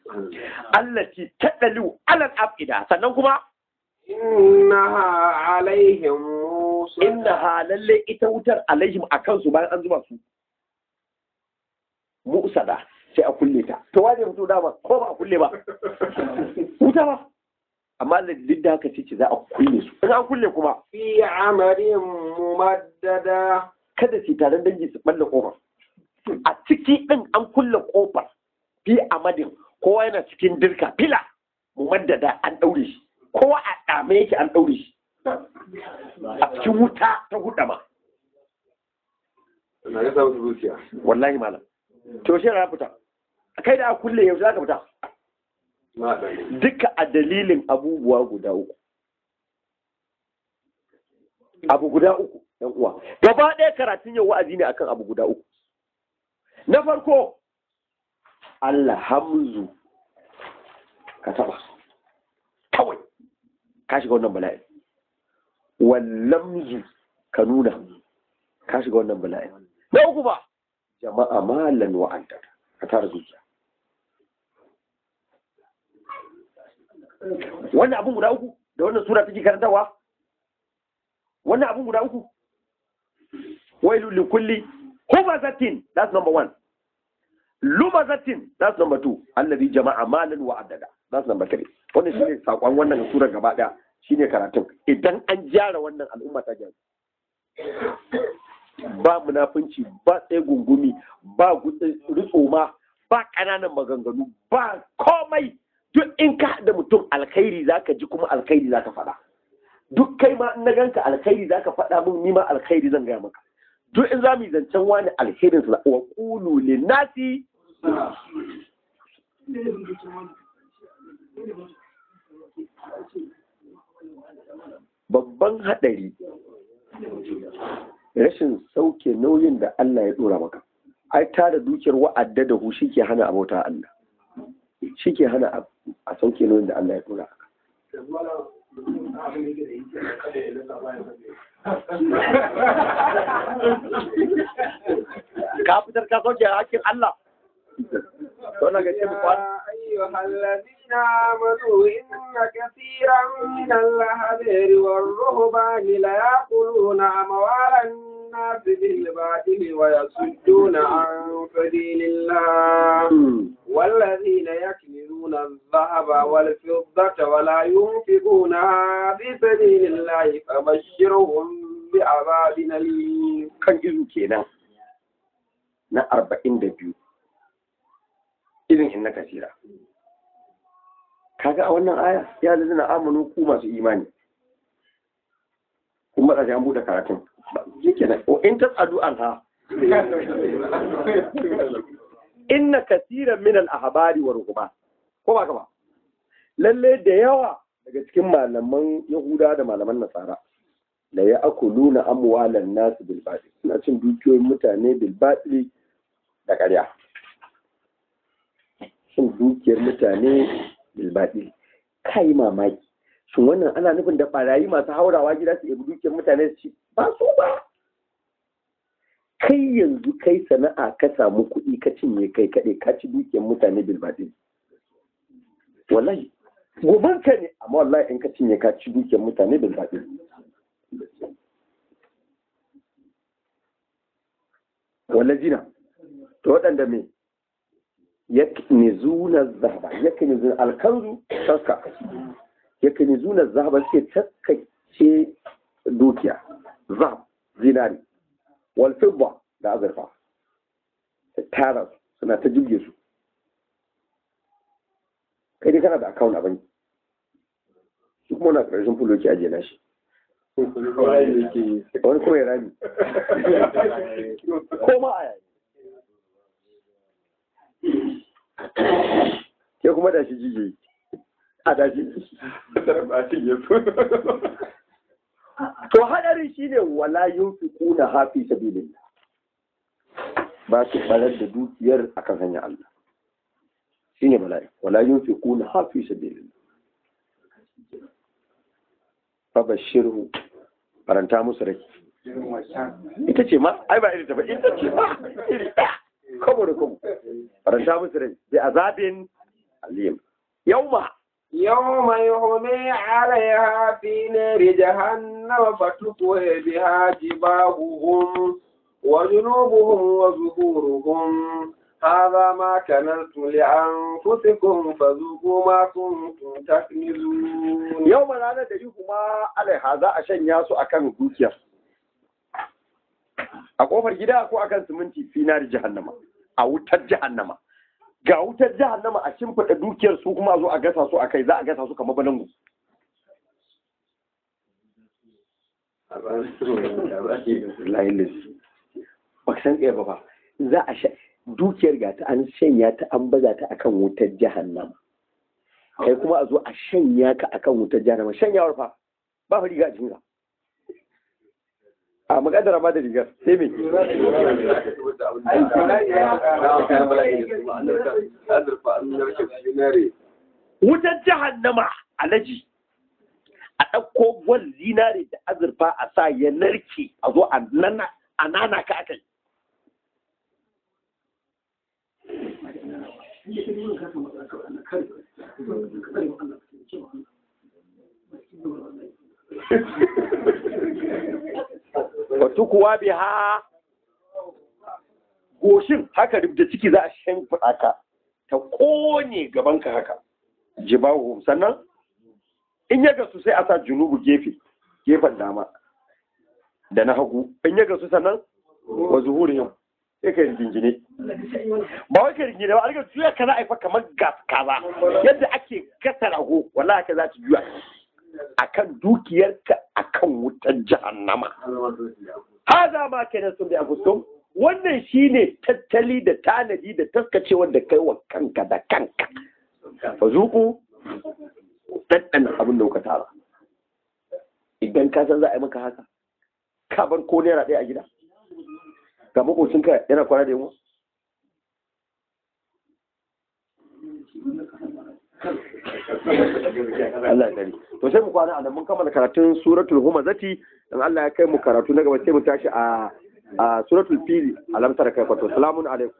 S1: Allah ki taɗalu alal afida sannan kuma?
S3: Innaha alaihim
S1: inna halalle ita wutar alaihim a kansu bayan an zuba su. Musada sai a kulle ta. To waje fito dama? Ko ba a kulle ba? Wuta ba. Amma duk da haka ce za a kulle su. In an kulle kuma
S3: fi amarin mumaddada.
S1: kada su taron dangi su balle ƙofar a ciki din an kulle ƙofar fi amadin kowa yana cikin dirka. Fila mumaddada an daure shi. Kowa a dame yake an daure shi. A cikin wuta ta
S3: samun zuciya.
S1: Wallahi malam. To shi na fita. Kai da a kulle yau za ka fita?
S3: Ma
S1: duka a dalilin abubuwa guda uku. Abu guda uku yan uwa. Gaba ɗaya karatun yau wa'azi ne akan abu guda uku. Na farko alhamzu. Ka taba kawai. Ka shiga wannan bala'i. Wallamzu ka nuna ka shiga wannan bala'i. Na uku ba jama'a malan wa'anta ka tara dukiya. Wannan abun guda uku da wannan sura take karantawa? Wannan abun guda uku? Wailu li kulli humazatin that's number one. Lumazatin that's number two. Alladhi jama'a malan wa addada that's number three. Wannan shine saƙon wannan sura gaba ɗaya. Shine karatun idan an gyara wannan al'umma ta gyara ba munafunci ba tsaye gungumi ba ritsoma ba ƙananan maganganu ba komai duk in ka da mutum alkhairi zaka ji kuma alkhairi zaka faɗa duk kai ma in na ganka alkhairi zaka faɗa min ni ma alkhairi zan gaya maka duk in za mu yi zancen wani alkhairin sa wa qulu lin nasi babban haɗari rashin sauke nauyin da Allah ya ɗora maka ai tara dukiyar wa'adda da hu shi ke hana abota Allah shi ke hana a sauke nauyin da Allah ya ɗora maka. ka fitar ka sauke a hakkin Allah wannan ga ce bukwa. kwana
S3: amanu inna كثيرا من الأحبار والرهبان ليأكلون أموال الناس بالباطل ويصدون عن سبيل الله والذين يكنزون الذهب والفضة ولا ينفقونها في سبيل الله فبشرهم بعذاب أليم
S1: kan izu kenan na arba'in da biyu izin inna kasira kaga a wannan aya ya lalina amanu ku masu imani. Kuma da an buɗe karatun. Shi kenan o in tsadu an ha inna kasiran min al-ahbari wa ruhba. Ko ba ba? Lalle da yawa daga cikin malaman yahuda da malaman nasara da ya akuluna amwalan nasu bil batil. Suna cin dukiyoyin mutane bil batil da ƙarya. Cin dukiyar mutane bil batil kai mamaki. Shin wannan ana nufin da barayi masu haurawa gida su ebi dukiyar mutane su ci? Ba su ba. Kai yanzu kai sana'a ka samu kuɗi ka cinye kai kaɗai ka ci dukiyar mutane bil batil wallahi. Goban ka ne amma wallahi in ka cinye ka ci dukiyar mutane bil batil wallazina to waɗanda me? Yaknizuna zahaba. Yaknizuna alkanzu taska. Yaknizuna zahaba suke taskace dukiya. Zahab zinari. Wal fidda da azurfa. Tara su suna ta jirge su. Kai dai kana da account a banki. Shi kuma na ƙarshen fulo ke ajiye nashi. Wani kuma ya rami. Ko ma a yayi ke kuma da shi jije a da shi. To hadarin shi ne wala yin fi kuna hafi sabilin ba su barar da dukiyar akan hanyar Allah. Shi ne bala'i. Wala yin fi kuna hafi sabilin fabashirhu faranta musu rai. Ita ce ma? Ai ba iri ta ba. Ita ce ma? Iri ɗaya. kabo da kabo faranta musu rai bi azabin alim yauma
S3: يوم يهمي عليها في نار جهنم فتكوي بها جباههم وجنوبهم وظهورهم هذا ما كنتم لأنفسكم فذوقوا ما كنتم تكنزون
S1: yau ma ranar da kuma alaiha za a shanya su akan dukiyar a ƙofar gida ko akan siminti finari jahannama a wutar jahannama. Ga wutar jahannama a shimfiɗa dukiyar su kuma a zo a gasa su a kai za a gasa su kamar balangu. Za a sha dukiyar ga ta an shanya ta an baza ta akan wutar jahannama. Kai kuma a zo a shanya ka akan wutar jahannama. Shanyawar fa ba fa a cikin ka a makadara ba da rigar sai me? Wutar jahannama alaji a ɗauko gwal zinare da azurfa a sa ya narke a zo a nana ka akai wato kuwa bi ha goshin haka da ciki za a shimfiɗa ka ta ƙone gabanka haka jibahu. Sannan in ya gasu sai a sa junubu gefe gefen dama da na hagu. In ya gasu sannan wa zuhurihim sai ka rigingine. Ba wai ka rigingine ba a riga juya ka za a yi fa kamar gas yadda ake gasa rago wallahi ka za ta juya. Akan dukiyarka akan wutar jahannama. Haza ma kenan sun da anfusum. Wannan shine tattali da tanadi da taskacewar da kai wa kanka da kanka. Fa zuku ɗanɗana abin da kuka tara. Idan ka san za a yi maka haka ka bar ko naira ɗaya a gida. Ga makocinka yana kwana da yunwa. Allah ya kari to sai mu kwana a mun kammala karatun suratul humazati. Dan Allah ya kai mu karatu na gaba sai mu tashi a suratul fili. Alam tara kai fato salamun alaikum.